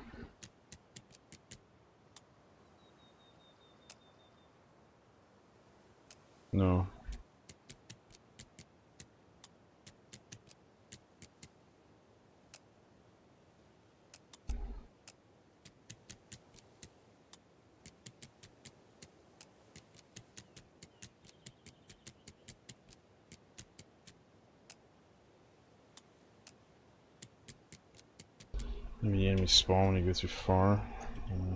No. Maybe the enemy spawn when you go too far. Uh,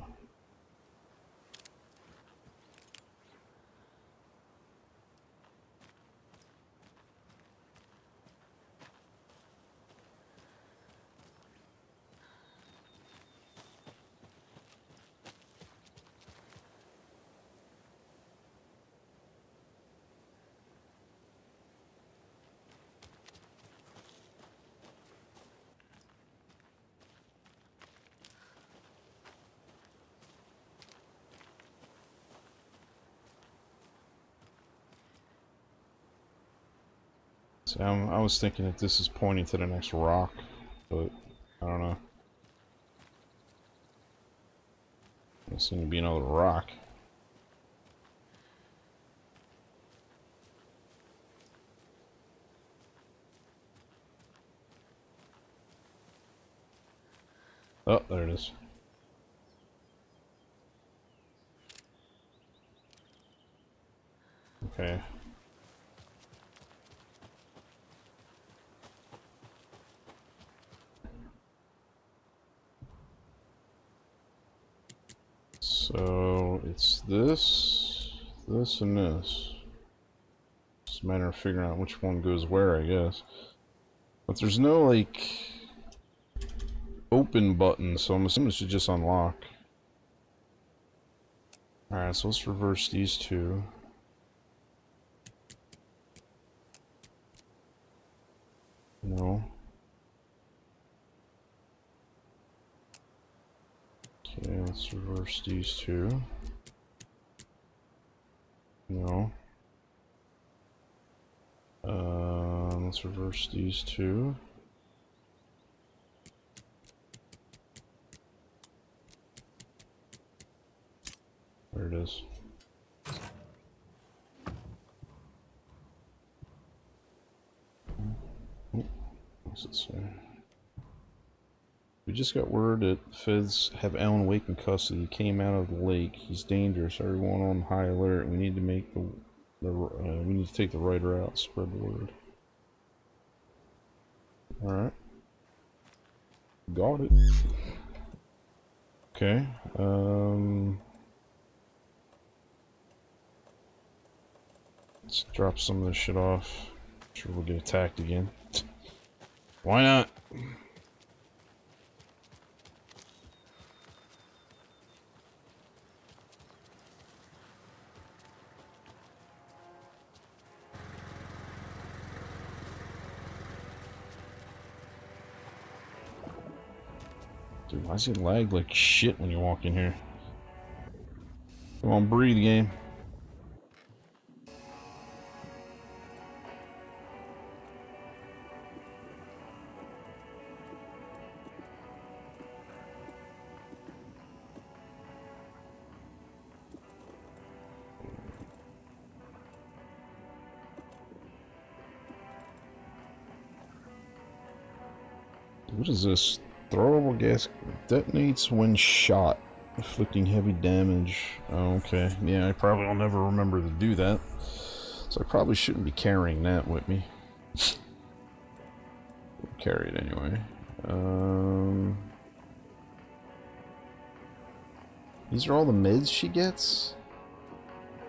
I'm, I was thinking that this is pointing to the next rock, but I don't know. Doesn't seem to be another rock. Oh, there it is. Okay. So it's this, this, and this. It's a matter of figuring out which one goes where, I guess. But there's no like open button, so I'm assuming it should just unlock. Alright, so let's reverse these two. No. Okay, let's reverse these two. No. Uh, let's reverse these two. There it is. Oh, what's it say? Just got word that feds have Alan Wake in custody. He came out of the lake. He's dangerous. Everyone on high alert. We need to make the, the uh, we need to take the right route. Spread the word. All right. Got it. Okay. Um. Let's drop some of this shit off. sure we'll get attacked again. Why not? Why does it lag like shit when you walk in here? Come on, breathe, game. What is this? Throwable gas detonates when shot, inflicting heavy damage. Oh, okay. Yeah, I probably will never remember to do that. So I probably shouldn't be carrying that with me. Carry it anyway. Um, these are all the mids she gets?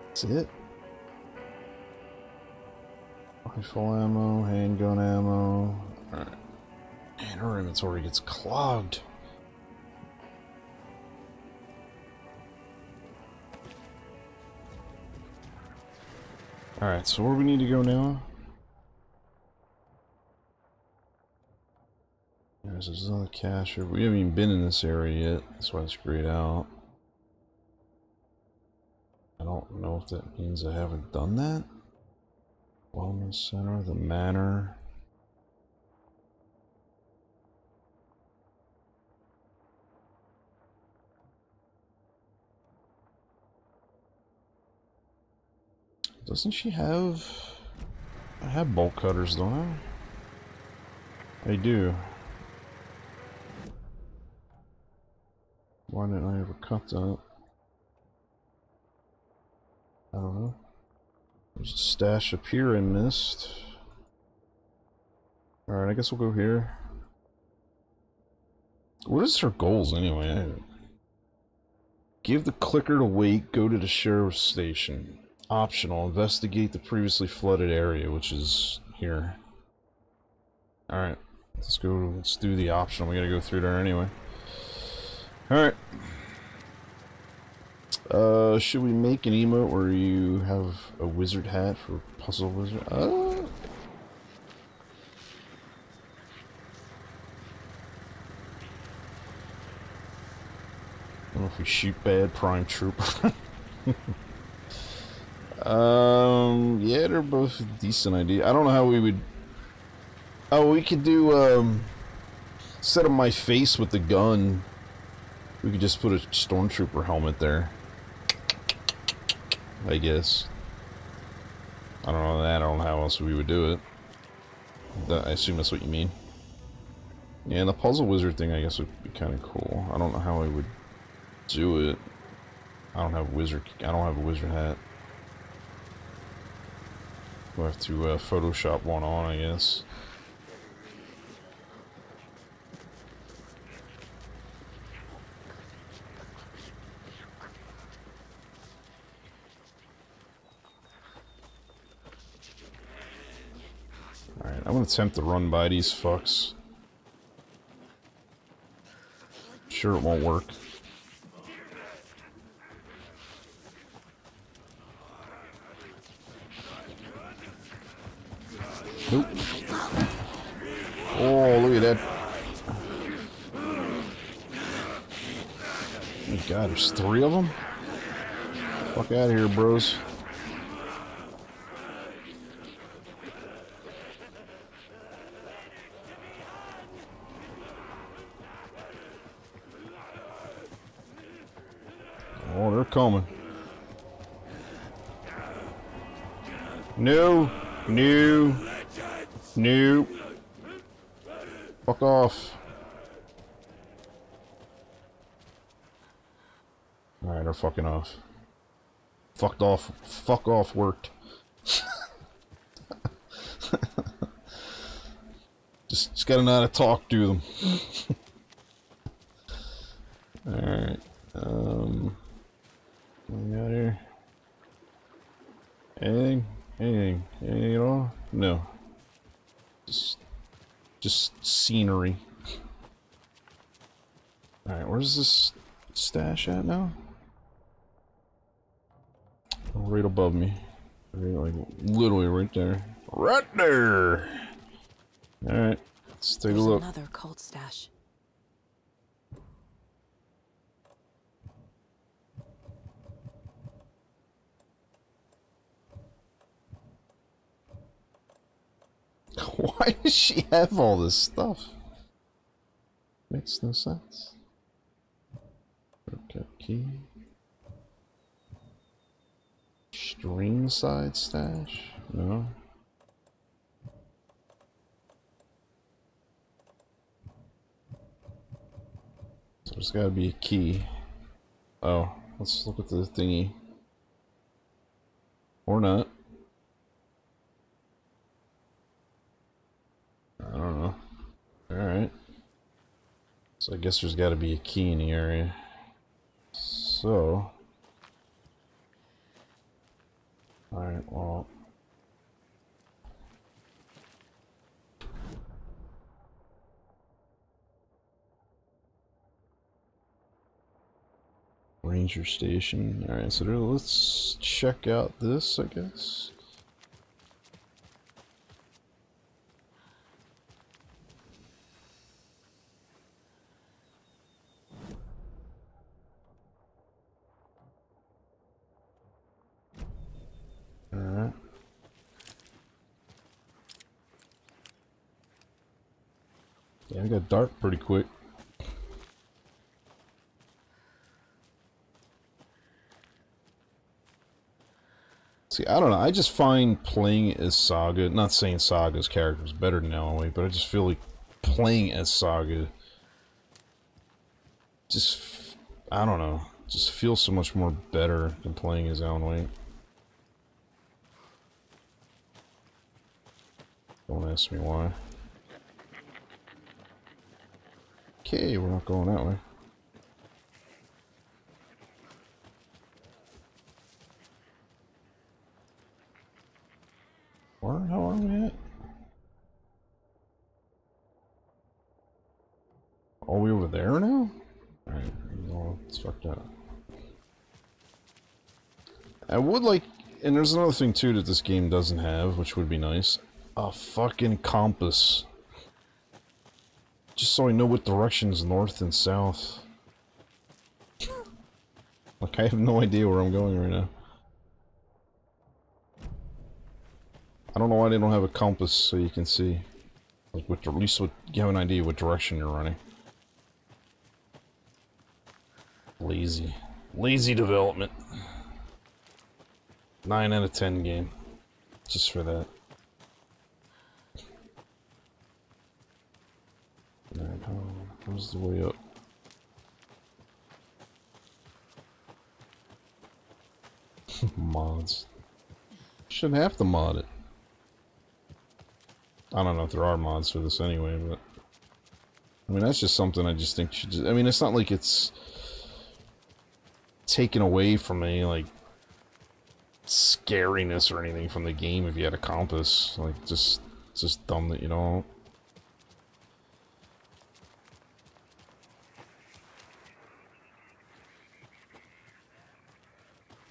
That's it? Rifle ammo, handgun ammo. Alright. Man, her inventory gets clogged. Alright, so where we need to go now? There's another cache. We haven't even been in this area yet. That's why it's grayed out. I don't know if that means I haven't done that. Wellness Center, the Manor. Doesn't she have... I have bolt cutters, don't I? I do. Why didn't I ever cut that? I don't know. There's a stash up here in Mist. Alright, I guess we'll go here. What is her goals anyway? Give the clicker to Wake, go to the sheriff's station. Optional, investigate the previously flooded area, which is here. Alright, let's go, let's do the optional. We gotta go through there anyway. Alright. Uh, should we make an emote where you have a wizard hat for puzzle wizard? Uh... I don't know if we shoot bad prime trooper. um, yeah, they're both decent idea. I don't know how we would Oh, we could do, um... Instead of my face with the gun, we could just put a stormtrooper helmet there. I guess. I don't know that. I don't know how else we would do it. I assume that's what you mean. Yeah, and the puzzle wizard thing, I guess, would be kind of cool. I don't know how I would do it. I don't have wizard. I don't have a wizard hat. We'll have to uh, Photoshop one on, I guess. Alright, I'm gonna attempt to run by these fucks. Sure it won't work. Nope. Oh, look at that. Oh god, there's three of them? Fuck out of here, bros. Oh, they're coming. No. No. No. Fuck off. Alright, they're fucking off. Fucked off. Fuck off worked. just, just gotta know how to talk to them. Alright. Um. What we got here? Anything? Anything? Anything at all? No. Just, just scenery. Alright, where's this stash at now? Right above me. Right, like, literally right there. Right there! Alright, let's take There's a look. another cult stash. Why does she have all this stuff? Makes no sense. Okay, key. String side stash? No. So there's gotta be a key. Oh, let's look at the thingy. Or not. I don't know. Alright. So I guess there's gotta be a key in the area. So. Alright, well. Ranger station. Alright, so let's check out this, I guess. Alright. Yeah, it got dark pretty quick. See, I don't know. I just find playing as Saga, not saying Saga's character is better than Alan but I just feel like playing as Saga just, I don't know, just feels so much more better than playing as Alan Wake. Don't ask me why. Okay, we're not going that way. Where hell are we at? Are we over there now? Alright, it's fucked up. I would like, and there's another thing too that this game doesn't have, which would be nice. A fucking compass. Just so I know what directions north and south. like, I have no idea where I'm going right now. I don't know why they don't have a compass so you can see. Like, what, at least what, you have an idea what direction you're running. Lazy. Lazy development. 9 out of 10 game. Just for that. Alright, how, how's the way up? Mods. Shouldn't have to mod it. I don't know if there are mods for this anyway, but... I mean, that's just something I just think should just... I mean, it's not like it's... taken away from any, like... scariness or anything from the game if you had a compass. Like, just... Just dumb that you don't.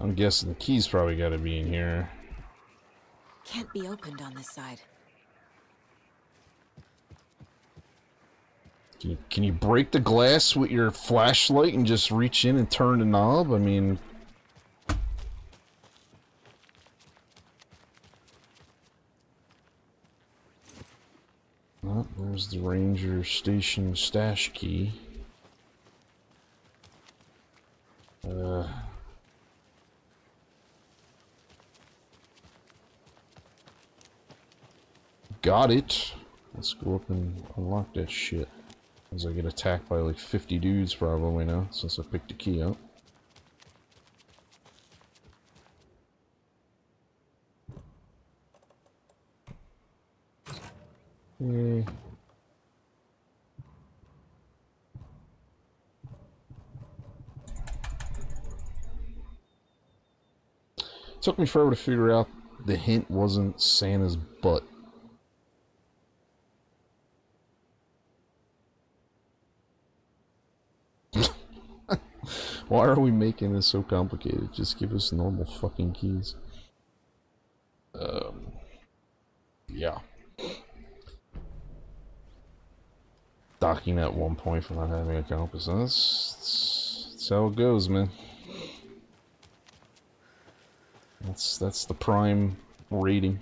I'm guessing the key's probably gotta be in here. Can't be opened on this side. Can you, can you break the glass with your flashlight and just reach in and turn the knob? I mean... Oh, there's the ranger station stash key. Uh... Got it! Let's go up and unlock that shit. As I get attacked by like 50 dudes probably now, since I picked the key up. Yay. Took me forever to figure out the hint wasn't Santa's butt. Why are we making this so complicated? Just give us normal fucking keys. Um, yeah. Docking at one point for not having a compass. That's, that's, that's how it goes, man. That's that's the prime rating.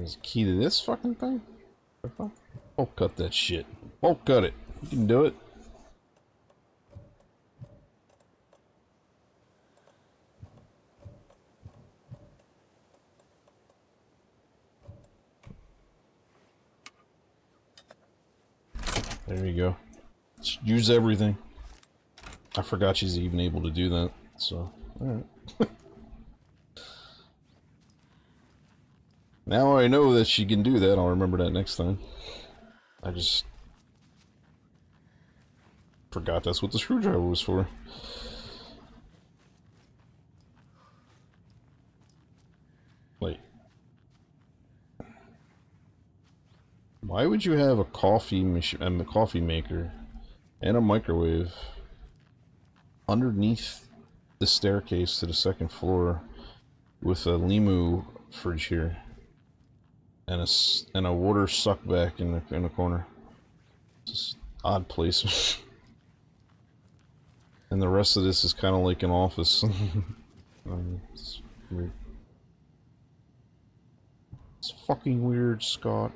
There's a key to this fucking thing? Oh, cut that shit. Oh, cut it. You can do it. There you go. Use everything. I forgot she's even able to do that, so, alright. now I know that she can do that, I'll remember that next time. I just... Forgot that's what the screwdriver was for. Wait. Why would you have a coffee machine and um, a coffee maker and a microwave underneath the staircase to the second floor with a Limu fridge here and a and a water suck back in the in the corner? Just odd placement. and the rest of this is kind of like an office. it's. It's fucking weird, Scott.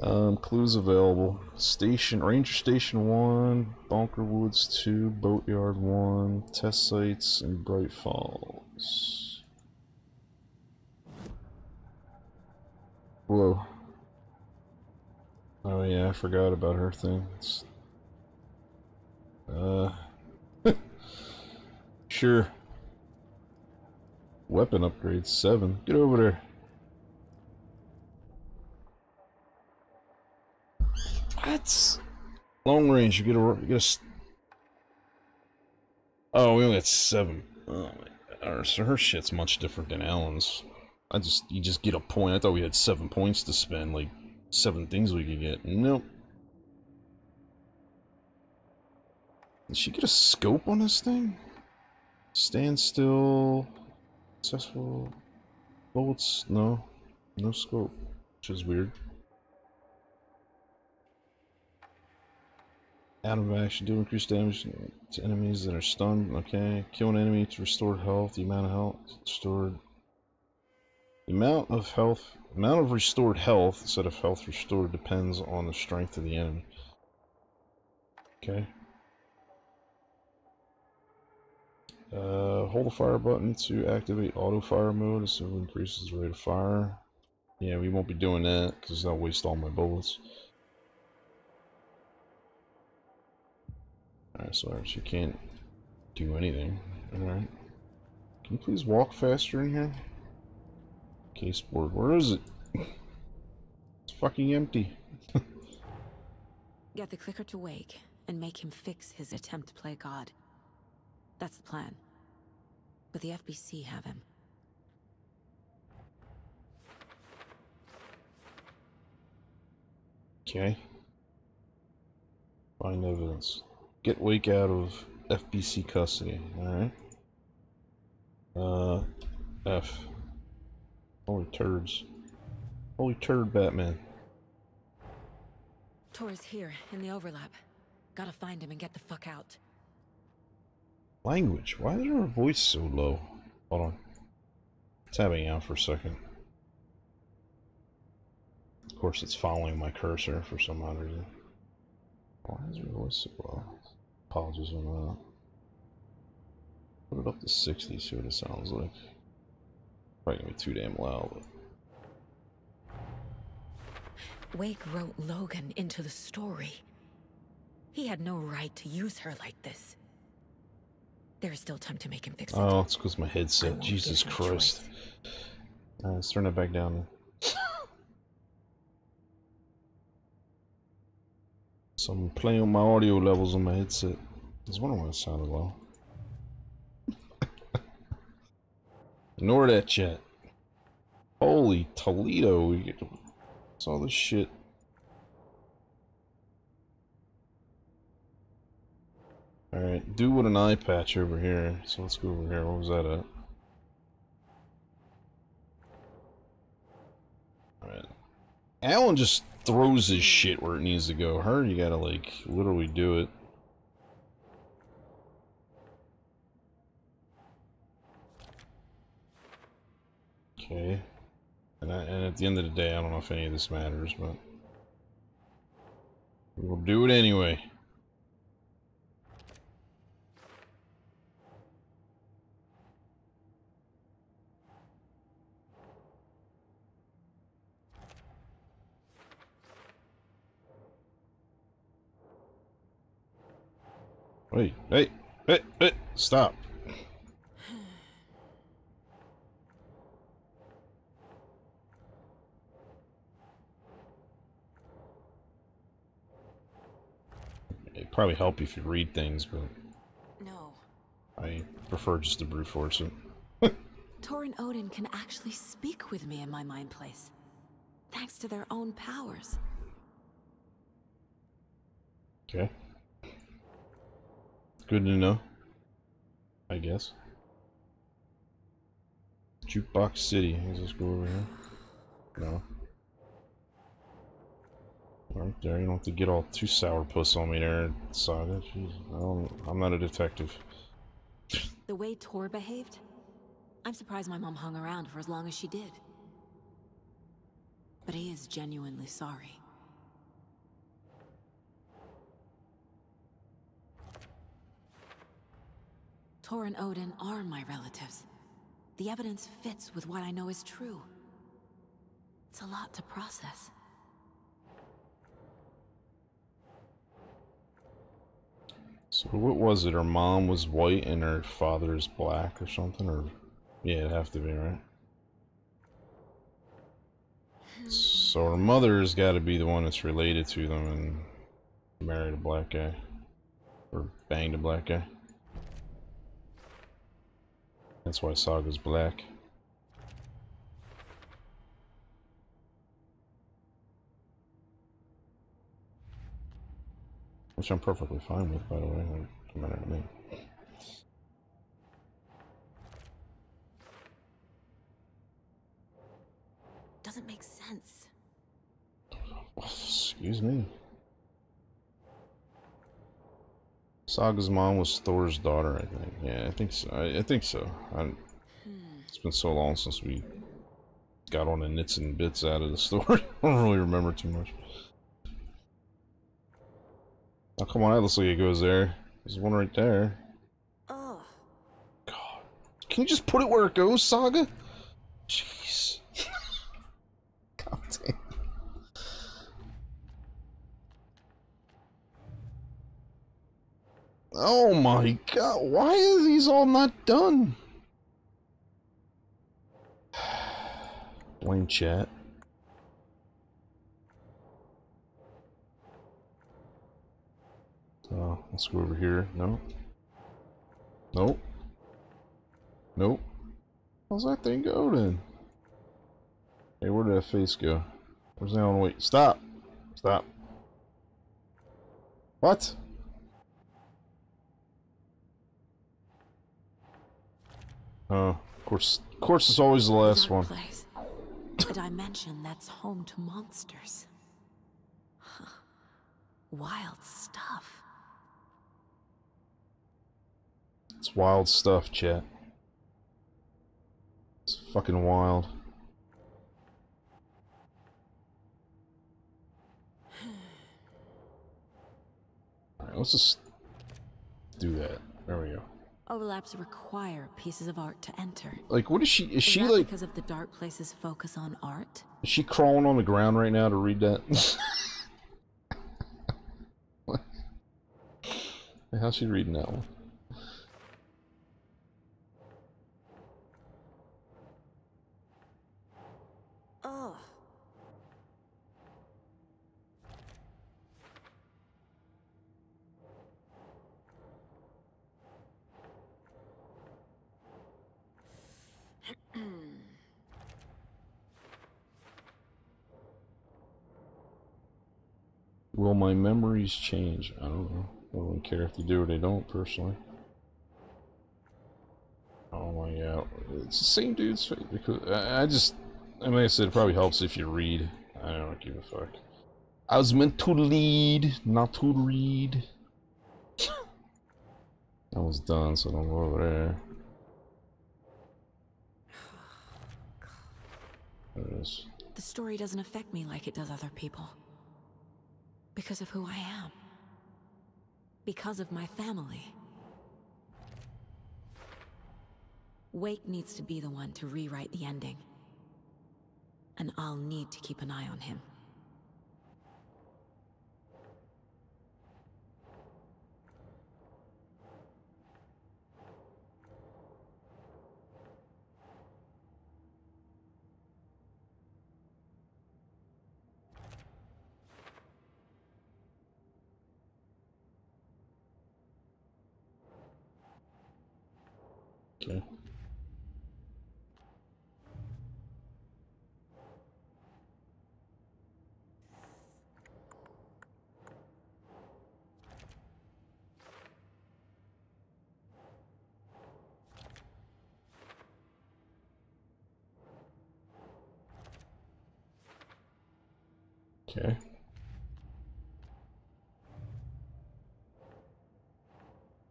Um, clues available. Station, Ranger Station 1, Bunker Woods 2, Boatyard 1, test sites, and Bright Falls. Whoa. Oh yeah, I forgot about her thing. It's... Uh... sure. Weapon upgrade 7. Get over there. What? Long range, you get a, you get a s- Oh, we only got seven. Oh my god. So her shit's much different than Alan's. I just, you just get a point. I thought we had seven points to spend, like, seven things we could get. Nope. Did she get a scope on this thing? Stand still. Successful. Bullets? No. No scope. Which is weird. Out of action, do increase damage to enemies that are stunned. Okay. Kill an enemy to restore health. The amount of health restored. The amount of health, amount of restored health instead of health restored depends on the strength of the enemy. Okay. Uh, hold the fire button to activate auto fire mode. Will increases the rate of fire. Yeah, we won't be doing that because that'll waste all my bullets. Alright, so she can't do anything. Alright. Can you please walk faster in here? Case board, where is it? it's fucking empty. Get the clicker to Wake and make him fix his attempt to play God. That's the plan. But the FBC have him. Okay. Find evidence. Get Wake out of FBC custody. Alright. Uh, F. Holy turds. Holy turd, Batman. Tor's here, in the overlap. Gotta find him and get the fuck out. Language. Why is her voice so low? Hold on. Tabbing out for a second. Of course, it's following my cursor for some odd reason. Why is her voice so low? Apologies on that. Put it up to 60, see what it sounds like. Probably gonna be too damn loud. Wake wrote Logan into the story. He had no right to use her like this. There is still time to make him fix it. Oh, it's because my headset. Jesus give him a Christ. Uh, let's turn it back down. so I'm playing with my audio levels on my headset. I was wondering why it sounded low. Ignore that chat. Holy Toledo, we get all this shit. Alright, do with an eye patch over here. So let's go over here. What was that at? Alright. Alan just throws his shit where it needs to go. Her, you gotta, like, literally do it. Okay. And, I, and at the end of the day, I don't know if any of this matters, but... We'll do it anyway. Wait, hey, hey, hey, stop. It'd probably help if you read things, but No. I prefer just to brute force it. Tor and Odin can actually speak with me in my mind place. Thanks to their own powers. Okay. Good to know. I guess. Jukebox City. Let's just go over here. No. Right there. You don't have to get all too sourpuss on me there, Saga. Jeez, I don't, I'm not a detective. The way Tor behaved, I'm surprised my mom hung around for as long as she did. But he is genuinely sorry. Tor and Odin are my relatives. The evidence fits with what I know is true. It's a lot to process. So what was it? Her mom was white and her father is black or something? Or yeah, it'd have to be right. So her mother's got to be the one that's related to them and married a black guy or banged a black guy. That's why Saga's black. Which I'm perfectly fine with, by the way. It doesn't matter to me. Doesn't make sense. Excuse me. Saga's mom was Tor's daughter, I think. Yeah, I think so. I, I think so. I, hmm. it's been so long since we got on the nits and bits out of the story. I don't really remember too much. Oh, come on, that looks like it goes there. There's one right there. Oh. God. Can you just put it where it goes, Saga? Jeez. God damn. Oh my god, why are these all not done? Blame chat. Oh, let's go over here. No. Nope. Nope. How's that thing go then? Hey, where did that face go? Where's that one? Wait, stop! Stop. What? Oh, of course, of course it's always the last one. Place. A dimension that's home to monsters. Huh. Wild stuff. It's wild stuff, chat. It's fucking wild. Alright, let's just do that. There we go. Overlaps require pieces of art to enter. Like, what is she? Is Is she like? because of the dark place's focus on art? Is she crawling on the ground right now to read that? How's she reading that one? Ugh. Will my change? I don't know. I don't care if they do or they don't, personally. Oh my god. It's the same dude's face. Because I, I just, I mean, like I said, it probably helps if you read. I don't give a fuck. I was meant to lead, not to read. I was done, so don't go over there. There it is. The story doesn't affect me like it does other people. Because of who I am. Because of my family. Wake needs to be the one to rewrite the ending. And I'll need to keep an eye on him. Okay. Okay.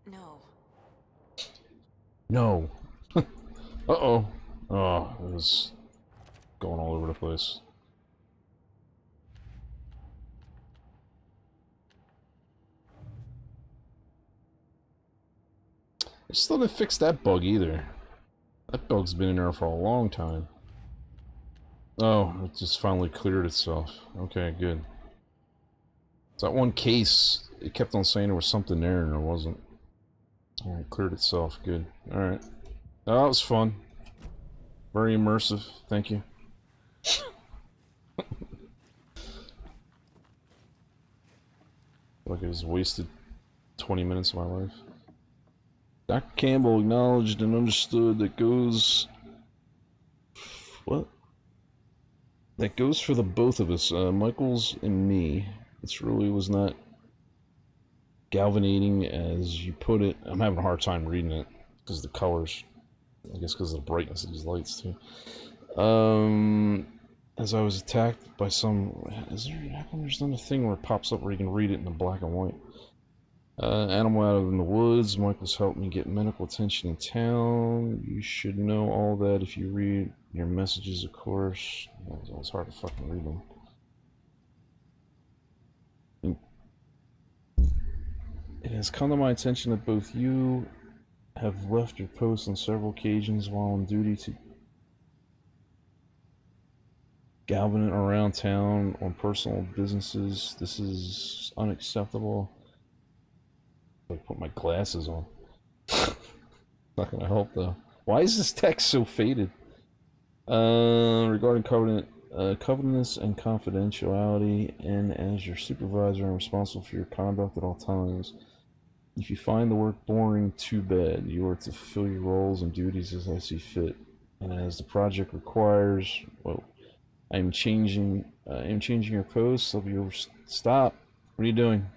No. No. Uh-oh. Oh, it was going all over the place. I still didn't fix that bug either. That bug's been in there for a long time. Oh, it just finally cleared itself. Okay, good. That one case, it kept on saying there was something there and there wasn't. Alright, cleared itself. Good. Alright. Oh, that was fun. Very immersive. Thank you. like I just wasted 20 minutes of my life. Dr. Campbell acknowledged and understood that goes... What? That goes for the both of us, uh, Michaels and me. This really was not galvanating as you put it. I'm having a hard time reading it because the colors. I guess because of the brightness of these lights too. Um, as I was attacked by some, is there? How come there's not a thing where it pops up where you can read it in the black and white? Uh, animal out of in the woods. Michael's helped me get medical attention in town. You should know all that if you read your messages, of course. It's hard to fucking read them. It has come to my attention that both you have left your post on several occasions while on duty to galvaning around town on personal businesses. This is unacceptable. I put my glasses on. Not gonna help though. Why is this text so faded? Uh, regarding covenant, uh, covenants and confidentiality, and as your supervisor, I'm responsible for your conduct at all times. If you find the work boring, too bad. You are to fulfill your roles and duties as I see fit, and as the project requires. Well, I am changing. Uh, I am changing your posts. I'll be over. Stop. What are you doing?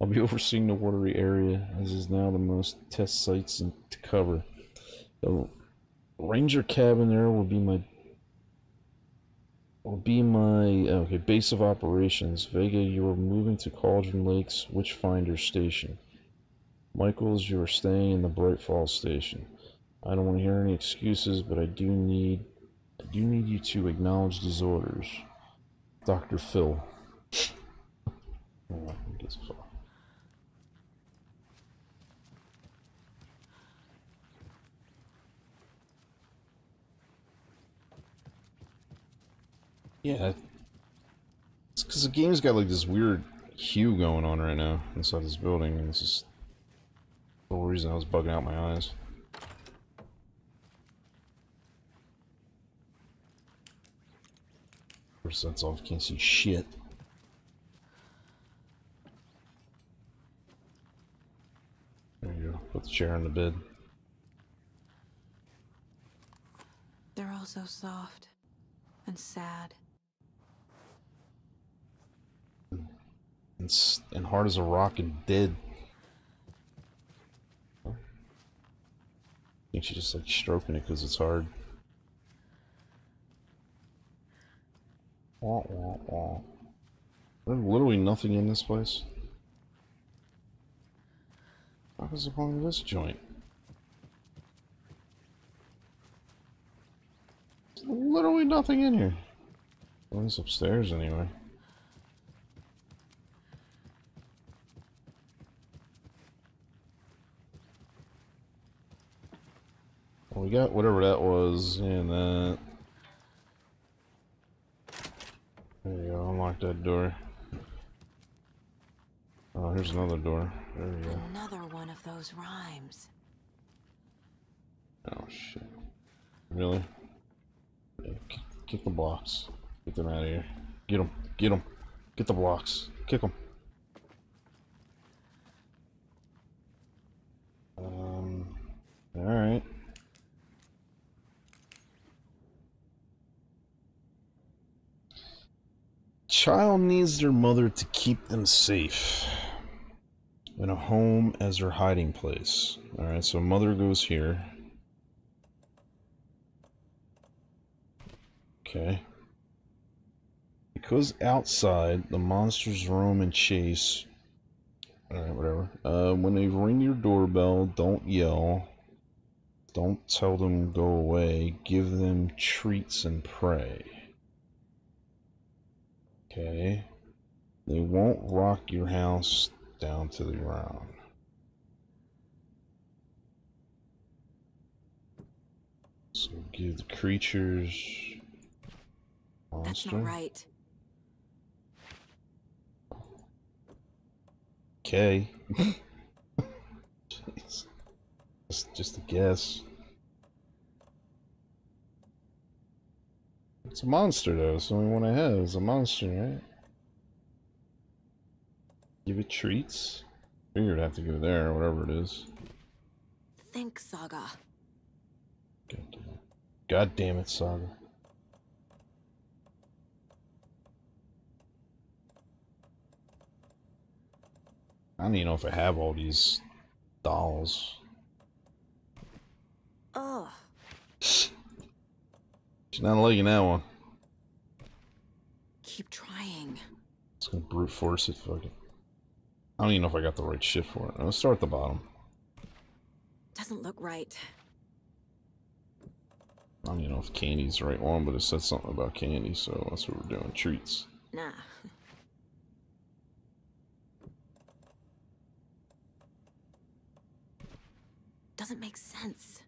I'll be overseeing the watery area, as is now the most test sites in, to cover. The ranger cabin there will be my will be my okay base of operations. Vega, you are moving to Cauldron Lakes Witchfinder Station. Michaels, you are staying in the Bright Falls Station. I don't want to hear any excuses, but I do need I do need you to acknowledge these orders. Dr. Phil. oh, who gives a fuck? Yeah. It's because the game's got like this weird hue going on right now inside this building, and it's just the whole reason I was bugging out my eyes. Of course, that's off. Can't see shit. There you go. Put the chair on the bed. They're all so soft and sad. And, and hard as a rock and dead. I think she's just like stroking it because it's hard. Wah, wah, wah. There's literally nothing in this place. What is the point of this joint? There's literally nothing in here. Well, it's upstairs anyway. We got whatever that was and that. There you go, unlock that door. Oh, here's another door. There we go. Another one of those rhymes. Oh shit. Really? Yeah, kick, kick the blocks. Get them out of here. Get them. Get them. Get the blocks. Kick them. Um. Alright. Child needs their mother to keep them safe. In a home as their hiding place. Alright, so mother goes here. Okay. Because outside, the monsters roam and chase. Alright, whatever. Uh, when they ring your doorbell, don't yell. Don't tell them go away. Give them treats and pray. Okay. They won't rock your house down to the ground. So give the creatures That's not right. Okay. Jeez. Just, just a guess. It's a monster though, it's the only one I have It's a monster, right? Give it treats? Figured I'd have to go there, whatever it is. Think, Saga. God damn it, God damn it Saga. I don't even know if I have all these dolls. Ugh. She's not liking that one. Keep trying. It's gonna brute force it, fuck it. I don't even know if I got the right shit for it. Let's start at the bottom. Doesn't look right. I don't even know if candy's the right one, but it said something about candy, so that's what we're doing. Treats. Nah. Doesn't make sense.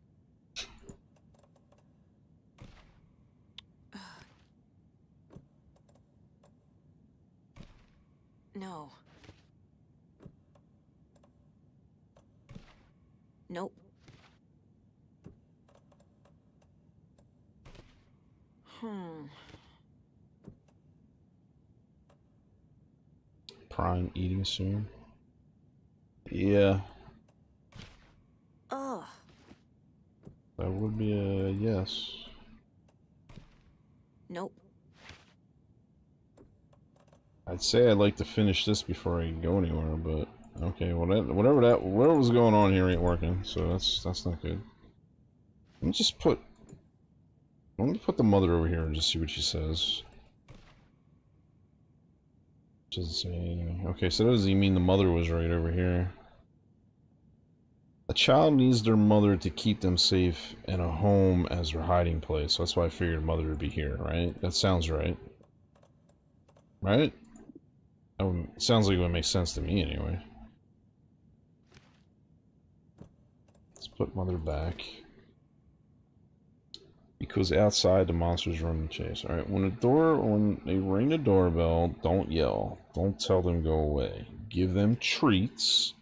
No. Nope. Hmm. Prime eating soon. Yeah, Ugh. that would be a yes. Nope. I'd say I'd like to finish this before I go anywhere, but okay, well whatever that whatever was going on here ain't working, so that's that's not good. Let me just put let me put the mother over here and just see what she says. Doesn't say anything. Okay, so doesn't even mean the mother was right over here. A child needs their mother to keep them safe in a home as their hiding place. So that's why I figured mother would be here, right? That sounds right. Right? Would, sounds like it would make sense to me anyway. Let's put mother back. Because outside the monsters run the chase. Alright, when a door when they ring the doorbell, don't yell. Don't tell them go away. Give them treats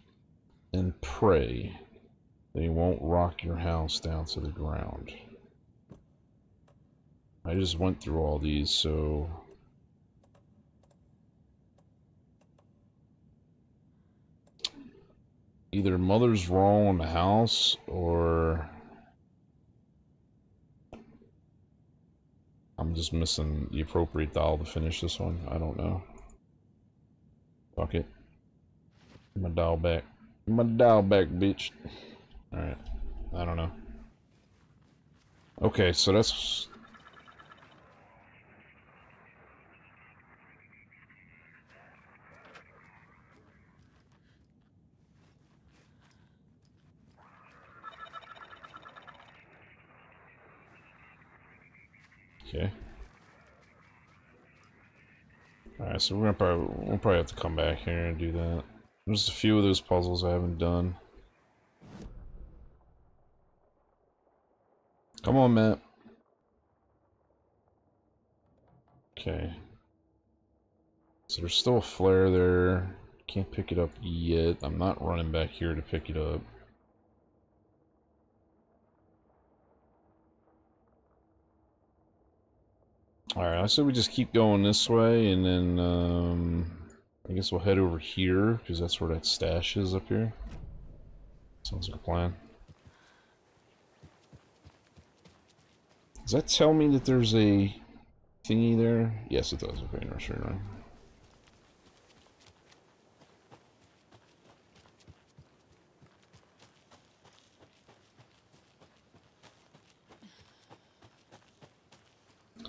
and pray they won't rock your house down to the ground. I just went through all these, so either mother's wrong in the house or I'm just missing the appropriate dial to finish this one. I don't know. Fuck it. My dial back. My dial back, bitch. Alright. I don't know. Okay, so that's... Okay. Alright, so we're gonna probably we'll probably have to come back here and do that. There's a few of those puzzles I haven't done. Come on, Matt. Okay. So there's still a flare there. Can't pick it up yet. I'm not running back here to pick it up. Alright, I said we just keep going this way, and then, um, I guess we'll head over here, because that's where that stash is up here. Sounds like a plan. Does that tell me that there's a thingy there? Yes, it does. Okay, nursery rhyme.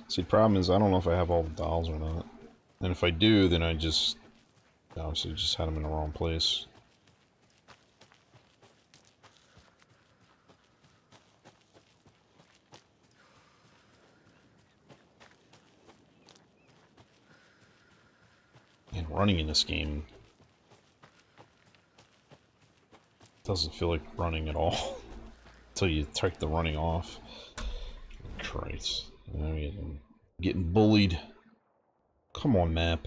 See, problem is I don't know if I have all the dolls or not. And if I do, then I just obviously just had them in the wrong place. And running in this game doesn't feel like running at all until you take the running off. Christ. Getting, getting bullied. Come on, map.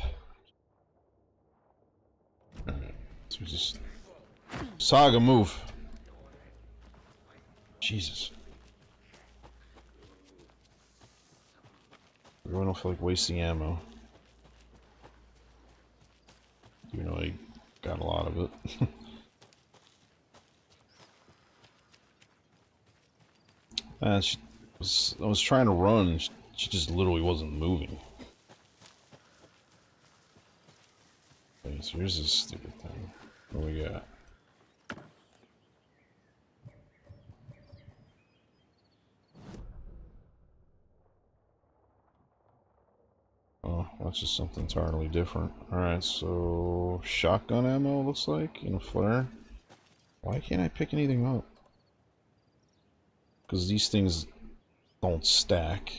Alright, so just... Saga, move! Jesus. I don't feel like wasting ammo. Even though I got a lot of it. She was, I was trying to run, and she, just literally wasn't moving. Okay, so here's this stupid thing. What we got? Oh, that's just something entirely different. Alright, so shotgun ammo looks like in a flare. Why can't I pick anything up? Because these things don't stack.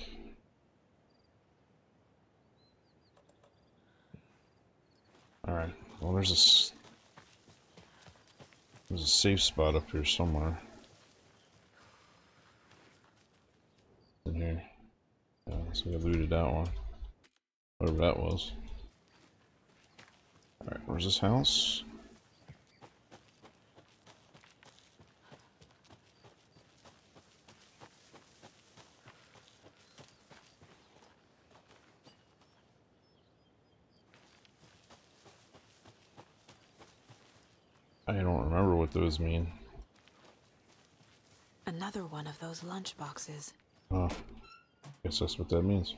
Alright, well there's a there's a safe spot up here somewhere. In here. Yeah, so we looted that one. Whatever that was. Alright, where's this house? I don't remember what those mean. Another one of those lunch boxes. Oh, guess that's what that means.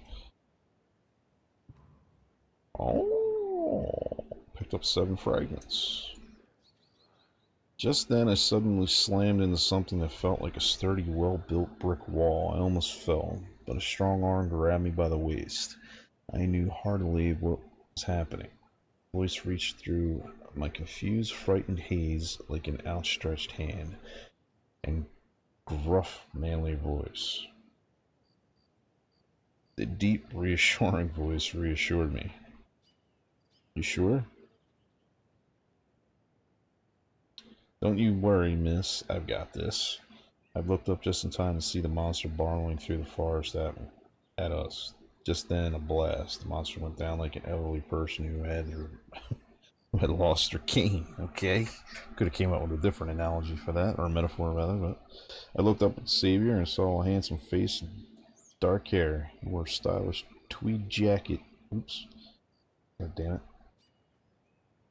Oh, picked up seven fragments. Just then, I suddenly slammed into something that felt like a sturdy, well-built brick wall. I almost fell, but a strong arm grabbed me by the waist. I knew heartily what was happening. Voice reached through my confused, frightened haze like an outstretched hand, and gruff, manly voice. The deep, reassuring voice reassured me. You sure? Don't you worry, miss. I've got this. I looked up just in time to see the monster barreling through the forest at, at us. Just then, a blast. The monster went down like an elderly person who had had lost their cane. Okay, could have came up with a different analogy for that, or a metaphor rather. But I looked up at the savior and saw a handsome face and dark hair. Wore a stylish tweed jacket. Oops. God damn it.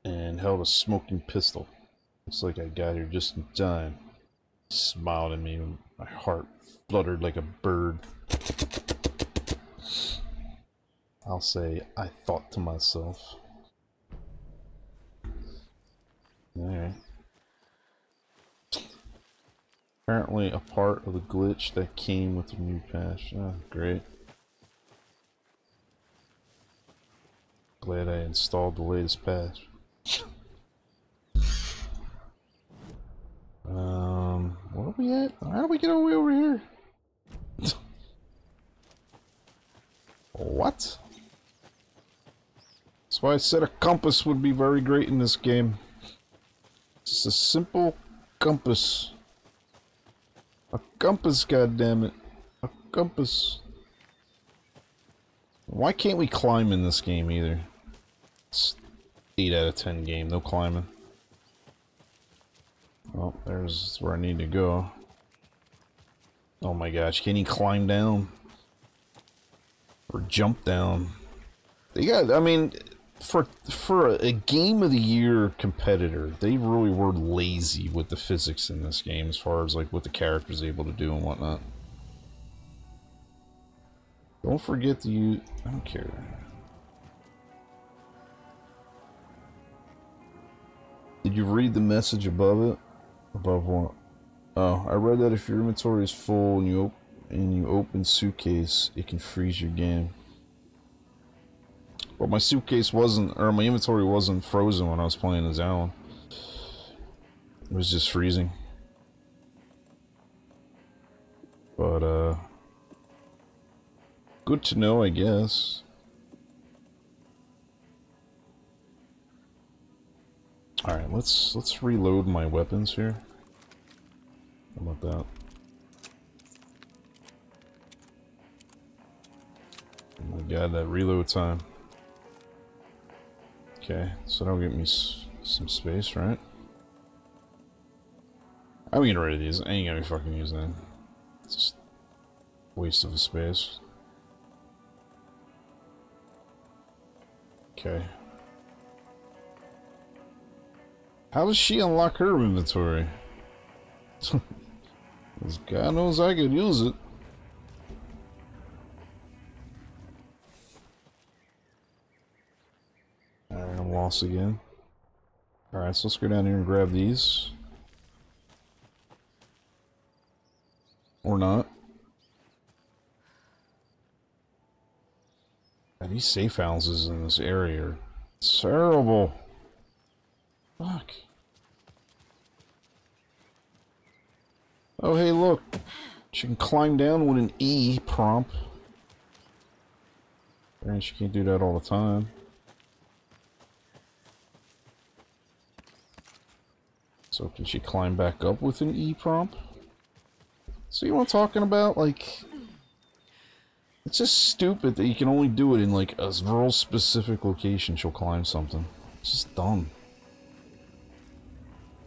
And held a smoking pistol. Looks like I got here just in time. He smiled at me and my heart fluttered like a bird. I'll say, I thought to myself. Alright. Apparently a part of the glitch that came with the new patch. Oh, great. Glad I installed the latest patch. um, where are we at? How do we get the way over here? what? That's why I said a compass would be very great in this game. Just a simple compass. A compass, goddammit. A compass. Why can't we climb in this game either? It's 8 out of 10 game, no climbing. Well, there's where I need to go. Oh my gosh, can he climb down? Or jump down? They got, I mean, for for a game of the year competitor, they really were lazy with the physics in this game as far as like what the character's able to do and whatnot. Don't forget to use. I don't care. Did you read the message above it? Above what? Oh, I read that if your inventory is full and you and you open suitcase, it can freeze your game. But my suitcase wasn't, or my inventory wasn't frozen when I was playing as Alan. It was just freezing. But, uh... Good to know, I guess. Alright, let's, let's reload my weapons here. How about that? Oh my god, that reload time. Okay, so that'll get me some space, right? I'm getting rid of these. I ain't gonna be fucking using them. It's just waste of space. Okay. How does she unlock her inventory? Because God knows I could use it. Alright, again. Alright, so let's go down here and grab these. Or not. These safe houses in this area are terrible. Fuck. Oh, hey, look. She can climb down with an E prompt. And she can't do that all the time. So can she climb back up with an E prompt? See what I'm talking about? Like, it's just stupid that you can only do it in like a real specific location. She'll climb something. It's just dumb.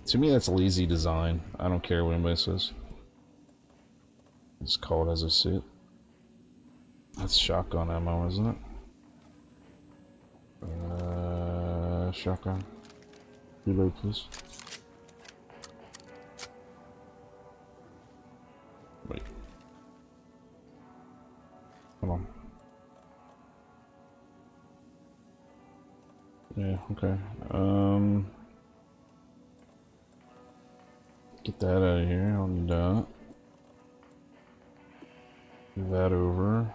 To me, that's lazy design. I don't care what anybody says. Just call it as I see it. That's shotgun ammo, isn't it? Uh, shotgun. Reload, please. On. Yeah, okay. Um... Get that out of here. I don't need that. Move that over.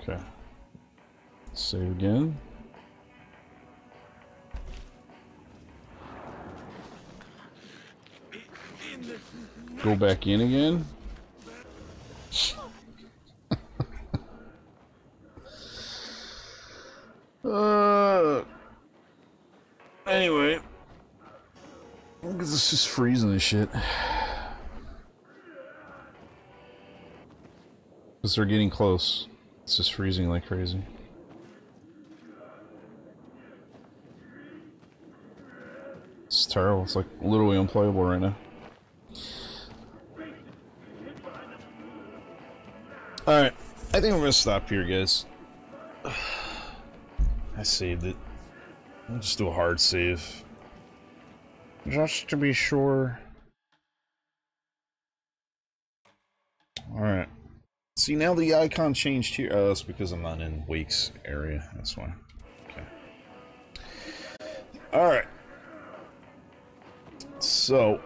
Okay. Save again. Go back in again. Uh, anyway. Because it's just freezing and shit. Because they're getting close. It's just freezing like crazy. It's terrible. It's like literally unplayable right now. Alright. I think we're gonna stop here, guys. I saved it. I'll just do a hard save. Just to be sure. Alright. See, now the icon changed here. Oh, that's because I'm not in Wake's area. That's why. Okay. Alright. So,